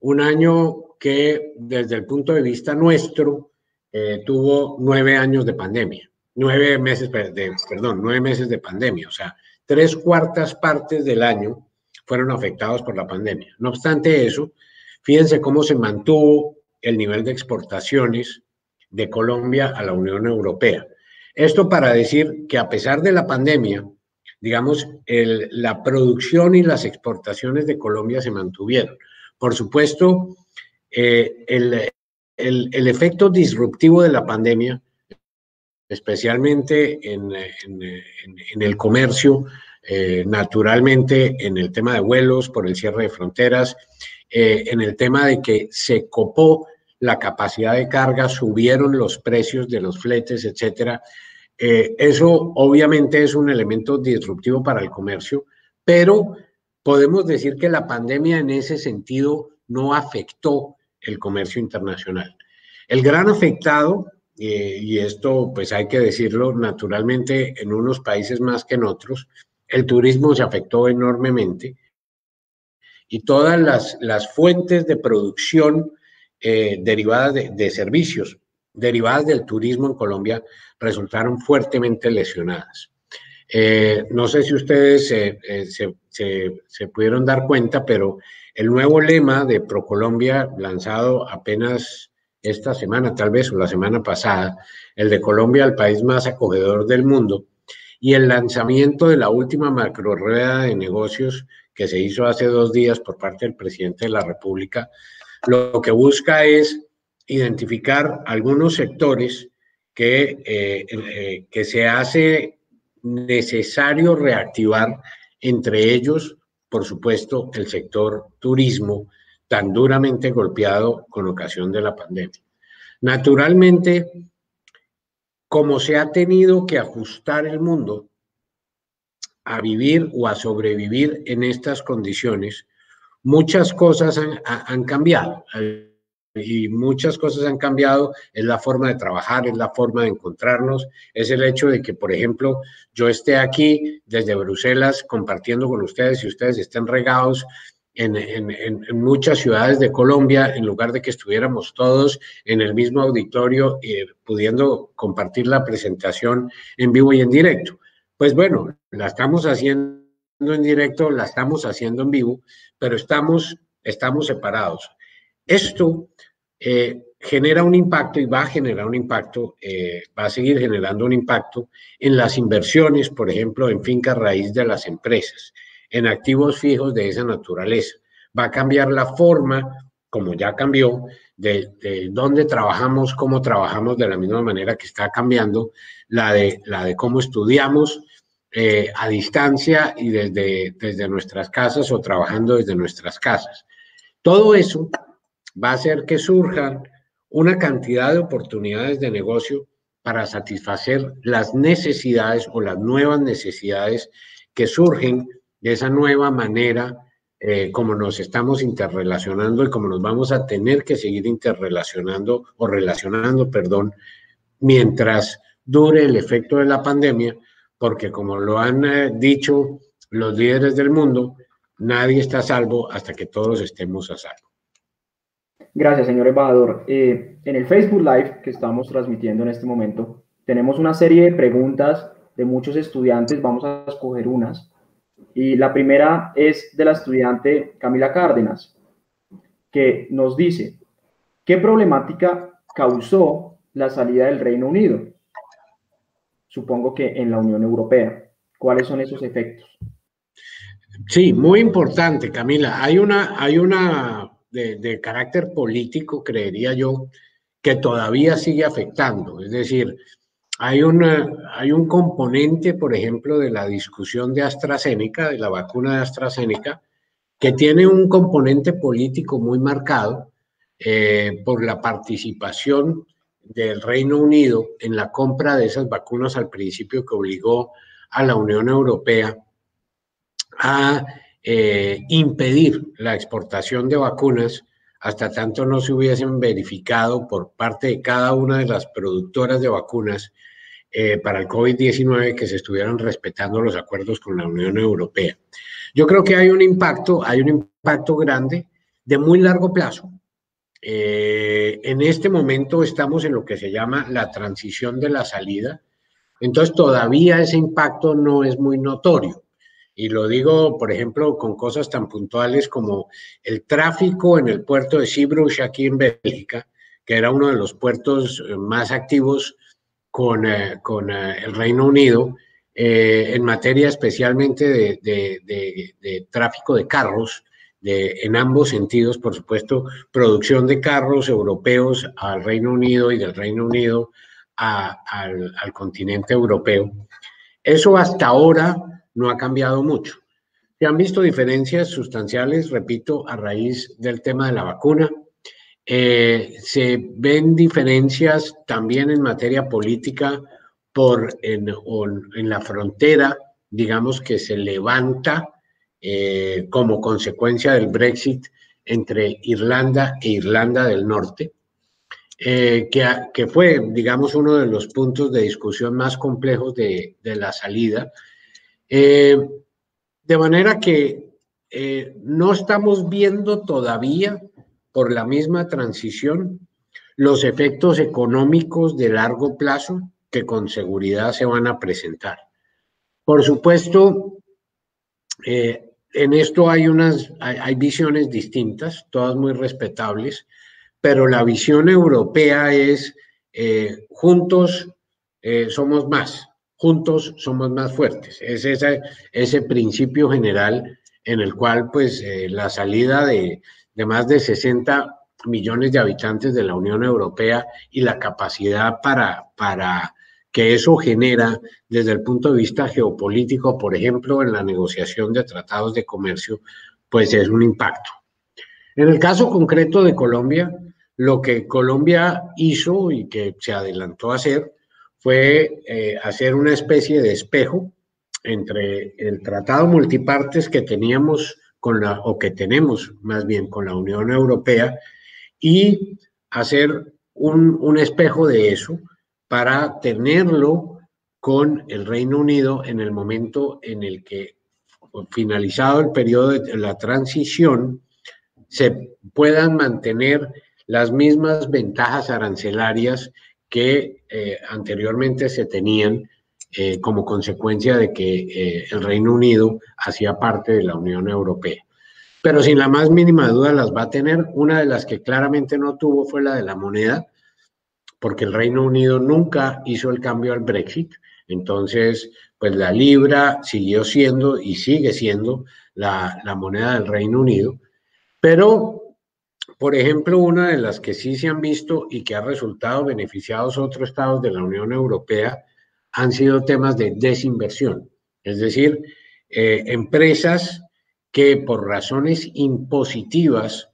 un año que desde el punto de vista nuestro eh, tuvo nueve años de pandemia, nueve meses, de, perdón, nueve meses de pandemia, o sea, tres cuartas partes del año fueron afectados por la pandemia. No obstante eso, fíjense cómo se mantuvo el nivel de exportaciones de Colombia a la Unión Europea. Esto para decir que a pesar de la pandemia, digamos, la producción y las exportaciones de Colombia se mantuvieron. Por supuesto, eh, el, efecto disruptivo de la pandemia, especialmente en, el comercio, eh, naturalmente en el tema de vuelos, por el cierre de fronteras, eh, en el tema de que se copó la capacidad de carga, subieron los precios de los fletes, etcétera. Eso obviamente es un elemento disruptivo para el comercio, pero podemos decir que la pandemia en ese sentido no afectó el comercio internacional. El gran afectado, eh, y esto pues hay que decirlo naturalmente en unos países más que en otros, el turismo se afectó enormemente y todas las, fuentes de producción eh, derivadas de, servicios, derivadas del turismo en Colombia, resultaron fuertemente lesionadas. Eh, no sé si ustedes se, se, pudieron dar cuenta, pero el nuevo lema de ProColombia, lanzado apenas esta semana, tal vez, o la semana pasada, el de Colombia, el país más acogedor del mundo, y el lanzamiento de la última macro rueda de negocios que se hizo hace dos días por parte del presidente de la República, lo que busca es identificar algunos sectores que, eh, eh, que se hace necesario reactivar entre ellos, por supuesto, el sector turismo, tan duramente golpeado con ocasión de la pandemia. Naturalmente, como se ha tenido que ajustar el mundo a vivir o a sobrevivir en estas condiciones, muchas cosas han, han cambiado y muchas cosas han cambiado, es la forma de trabajar, es la forma de encontrarnos, es el hecho de que, por ejemplo, yo esté aquí desde Bruselas compartiendo con ustedes y ustedes estén regados en, muchas ciudades de Colombia, en lugar de que estuviéramos todos en el mismo auditorio y pudiendo compartir la presentación en vivo y en directo. Pues bueno, la estamos haciendo en directo, la estamos haciendo en vivo, pero estamos, estamos separados. Esto eh, genera un impacto y va a generar un impacto, eh, va a seguir generando un impacto en las inversiones, por ejemplo, en finca raíz de las empresas, en activos fijos de esa naturaleza. Va a cambiar la forma, como ya cambió, de, de dónde trabajamos, cómo trabajamos, de la misma manera que está cambiando la de, la de cómo estudiamos eh, a distancia y desde, desde nuestras casas o trabajando desde nuestras casas. Todo eso va a hacer que surjan una cantidad de oportunidades de negocio para satisfacer las necesidades o las nuevas necesidades que surgen de esa nueva manera eh, como nos estamos interrelacionando y como nos vamos a tener que seguir interrelacionando o relacionando, perdón, mientras dure el efecto de la pandemia, porque como lo han eh, dicho los líderes del mundo, nadie está a salvo hasta que todos estemos a salvo.
Gracias, señor embajador. Eh, en el Facebook Live que estamos transmitiendo en este momento, tenemos una serie de preguntas de muchos estudiantes. Vamos a escoger unas. Y la primera es de la estudiante Camila Cárdenas, que nos dice, ¿qué problemática causó la salida del Reino Unido? Supongo que en la Unión Europea. ¿Cuáles son esos efectos?
Sí, muy importante, Camila. Hay una, hay una de, carácter político, creería yo, que todavía sigue afectando. Es decir, hay, una, hay un componente, por ejemplo, de la discusión de AstraZeneca, de la vacuna de AstraZeneca, que tiene un componente político muy marcado eh, por la participación del Reino Unido en la compra de esas vacunas al principio que obligó a la Unión Europea a eh, impedir la exportación de vacunas hasta tanto no se hubiesen verificado por parte de cada una de las productoras de vacunas eh, para el COVID-19 que se estuvieran respetando los acuerdos con la Unión Europea. Yo creo que hay un impacto, hay un impacto grande de muy largo plazo. Eh, en este momento estamos en lo que se llama la transición de la salida, entonces todavía ese impacto no es muy notorio. Y lo digo, por ejemplo, con cosas tan puntuales como el tráfico en el puerto de Zeebrugge aquí en Bélgica, que era uno de los puertos eh, más activos con, eh, con eh, el Reino Unido, en materia especialmente de, de, de, tráfico de carros, de, en ambos sentidos, por supuesto, producción de carros europeos al Reino Unido y del Reino Unido al, al continente europeo. Eso hasta ahora no ha cambiado mucho. Se han visto diferencias sustanciales, repito, a raíz del tema de la vacuna. Eh, se ven diferencias también en materia política por en, la frontera, digamos que se levanta eh, como consecuencia del Brexit entre Irlanda e Irlanda del Norte, eh, que, fue, digamos, uno de los puntos de discusión más complejos de la salida eh, de manera que eh, no estamos viendo todavía por la misma transición los efectos económicos de largo plazo que con seguridad se van a presentar. Por supuesto, eh, en esto hay unas, hay, visiones distintas, todas muy respetables, pero la visión europea es juntos somos más juntos somos más fuertes. Es ese, principio general en el cual pues eh, la salida de, de, más de 60 millones de habitantes de la Unión Europea y la capacidad para, para que eso genera desde el punto de vista geopolítico, por ejemplo, en la negociación de tratados de comercio, pues es un impacto. En el caso concreto de Colombia, lo que Colombia hizo y que se adelantó a hacer fue eh, hacer una especie de espejo entre el tratado multipartes que teníamos con la, o que tenemos más bien con la Unión Europea y hacer un, un espejo de eso para tenerlo con el Reino Unido en el momento en el que, finalizado el periodo de la transición, se puedan mantener las mismas ventajas arancelarias que eh, anteriormente se tenían eh, como consecuencia de que eh, el Reino Unido hacía parte de la Unión Europea. Pero sin la más mínima duda las va a tener. Una de las que claramente no tuvo fue la de la moneda, porque el Reino Unido nunca hizo el cambio al Brexit. Entonces, pues la libra siguió siendo y sigue siendo la, la moneda del Reino Unido. Pero, por ejemplo, una de las que sí se han visto y que ha resultado beneficiados otros estados de la Unión Europea han sido temas de desinversión. Es decir, eh, empresas que por razones impositivas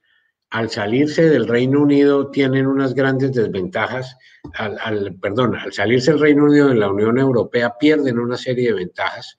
al salirse del Reino Unido tienen unas grandes desventajas, al, perdón, al salirse del Reino Unido de la Unión Europea pierden una serie de ventajas,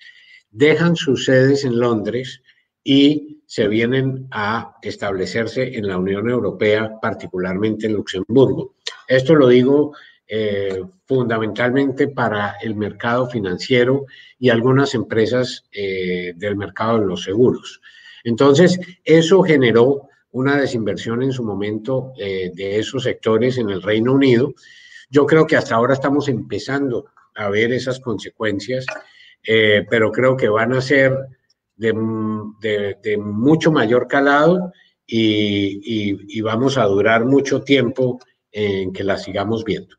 dejan sus sedes en Londres y se vienen a establecerse en la Unión Europea, particularmente en Luxemburgo. Esto lo digo eh, fundamentalmente para el mercado financiero y algunas empresas eh, del mercado de los seguros. Entonces, eso generó una desinversión en su momento eh, de esos sectores en el Reino Unido. Yo creo que hasta ahora estamos empezando a ver esas consecuencias, pero creo que van a ser de, mucho mayor calado y, vamos a durar mucho tiempo en que las sigamos viendo.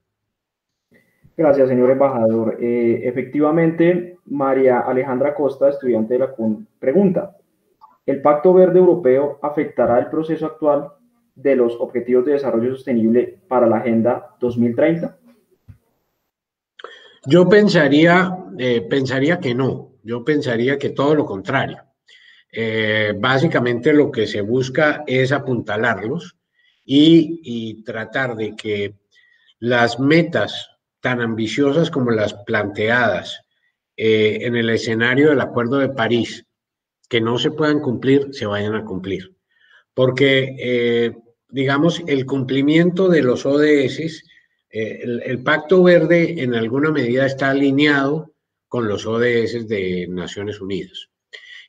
Gracias, señor embajador. Eh, efectivamente, María Alejandra Costa, estudiante de la CUN, pregunta, ¿El Pacto Verde Europeo afectará el proceso actual de los Objetivos de Desarrollo Sostenible para la Agenda 2030?
Yo pensaría, eh, pensaría que no, yo pensaría que todo lo contrario. Eh, básicamente lo que se busca es apuntalarlos y, tratar de que las metas tan ambiciosas como las planteadas eh, en el escenario del Acuerdo de París que no se puedan cumplir, se vayan a cumplir. Porque, eh, digamos, el cumplimiento de los ODS, eh, el, Pacto Verde en alguna medida está alineado con los ODS de Naciones Unidas.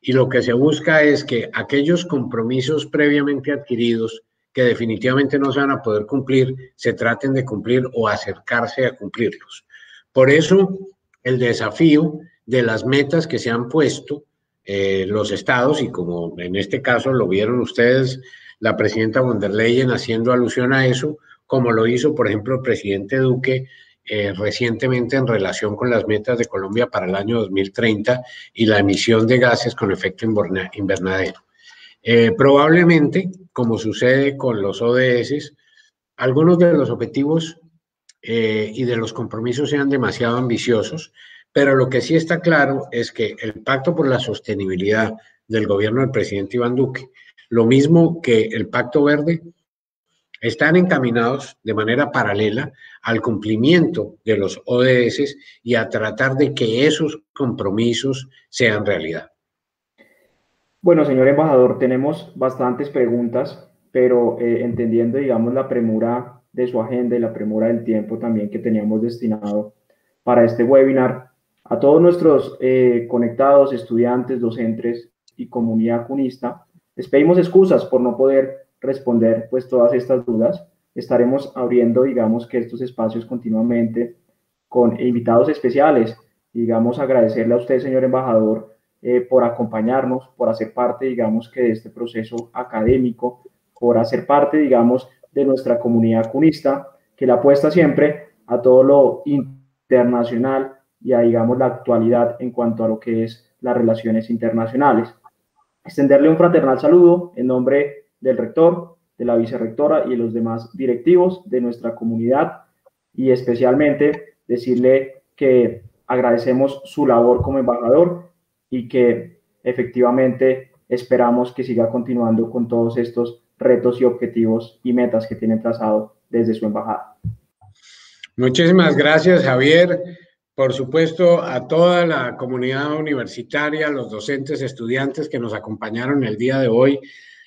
Y lo que se busca es que aquellos compromisos previamente adquiridos que definitivamente no se van a poder cumplir, se traten de cumplir o acercarse a cumplirlos. Por eso, el desafío de las metas que se han puesto eh, los estados, y como en este caso lo vieron ustedes, la presidenta von der Leyen haciendo alusión a eso, como lo hizo, por ejemplo, el presidente Duque eh, recientemente en relación con las metas de Colombia para el año 2030 y la emisión de gases con efecto invernadero. Eh, probablemente, como sucede con los ODS, algunos de los objetivos y de los compromisos sean demasiado ambiciosos pero lo que sí está claro es que el Pacto por la Sostenibilidad del gobierno del presidente Iván Duque, lo mismo que el Pacto Verde, están encaminados de manera paralela al cumplimiento de los ODS y a tratar de que esos compromisos sean realidad.
Bueno, señor embajador, tenemos bastantes preguntas, pero eh, entendiendo, digamos, la premura de su agenda y la premura del tiempo también que teníamos destinado para este webinar, a todos nuestros eh, conectados, estudiantes, docentes y comunidad cunista, les pedimos excusas por no poder responder pues todas estas dudas. Estaremos abriendo, digamos, que estos espacios continuamente con invitados especiales. Digamos, agradecerle a usted, señor embajador, eh, por acompañarnos, por hacer parte, digamos, que de este proceso académico, por hacer parte, digamos, de nuestra comunidad cunista, que le apuesta siempre a todo lo internacional, y a, digamos, la actualidad en cuanto a lo que es las relaciones internacionales. Extenderle un fraternal saludo en nombre del rector, de la vicerrectora y de los demás directivos de nuestra comunidad y especialmente decirle que agradecemos su labor como embajador y que efectivamente esperamos que siga continuando con todos estos retos y objetivos y metas que tiene trazado desde su embajada.
Muchísimas gracias, Javier por supuesto, a toda la comunidad universitaria, los docentes, estudiantes que nos acompañaron el día de hoy.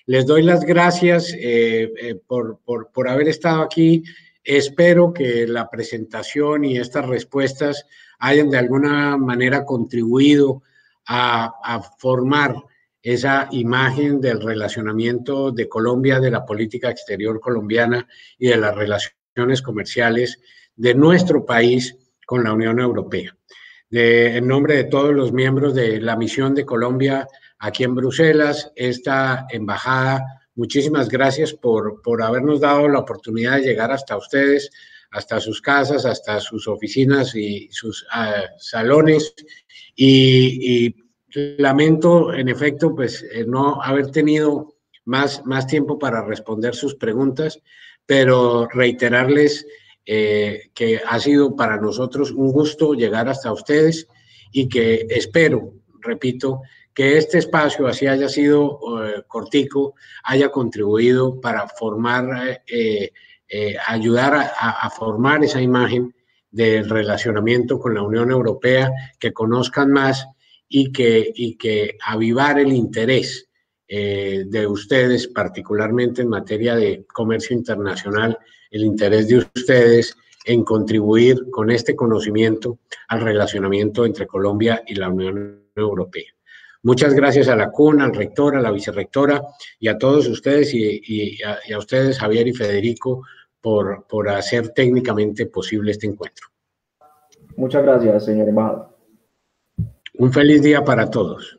Les doy las gracias eh, eh, por, por, haber estado aquí. Espero que la presentación y estas respuestas hayan de alguna manera contribuido a, a formar esa imagen del relacionamiento de Colombia, de la política exterior colombiana y de las relaciones comerciales de nuestro país con la Unión Europea. de, en nombre de todos los miembros de la misión de Colombia aquí en Bruselas, esta embajada, muchísimas gracias por, por habernos dado la oportunidad de llegar hasta ustedes, hasta sus casas, hasta sus oficinas y sus uh, salones. Y, y, lamento, en efecto, pues eh, no haber tenido más, más tiempo para responder sus preguntas, pero reiterarles eh, que ha sido para nosotros un gusto llegar hasta ustedes y que espero, repito, que este espacio, así haya sido eh, cortico, haya contribuido para formar, eh, eh ayudar a, formar esa imagen del relacionamiento con la Unión Europea, que conozcan más y que, y que avivar el interés de ustedes, particularmente en materia de comercio internacional, el interés de ustedes en contribuir con este conocimiento al relacionamiento entre Colombia y la Unión Europea. Muchas gracias a la CUN, al rector, a la vicerrectora y a todos ustedes y, y, a, y a, ustedes, Javier y Federico, por, por hacer técnicamente posible este encuentro.
Muchas gracias, señor embajador.
Un feliz día para todos.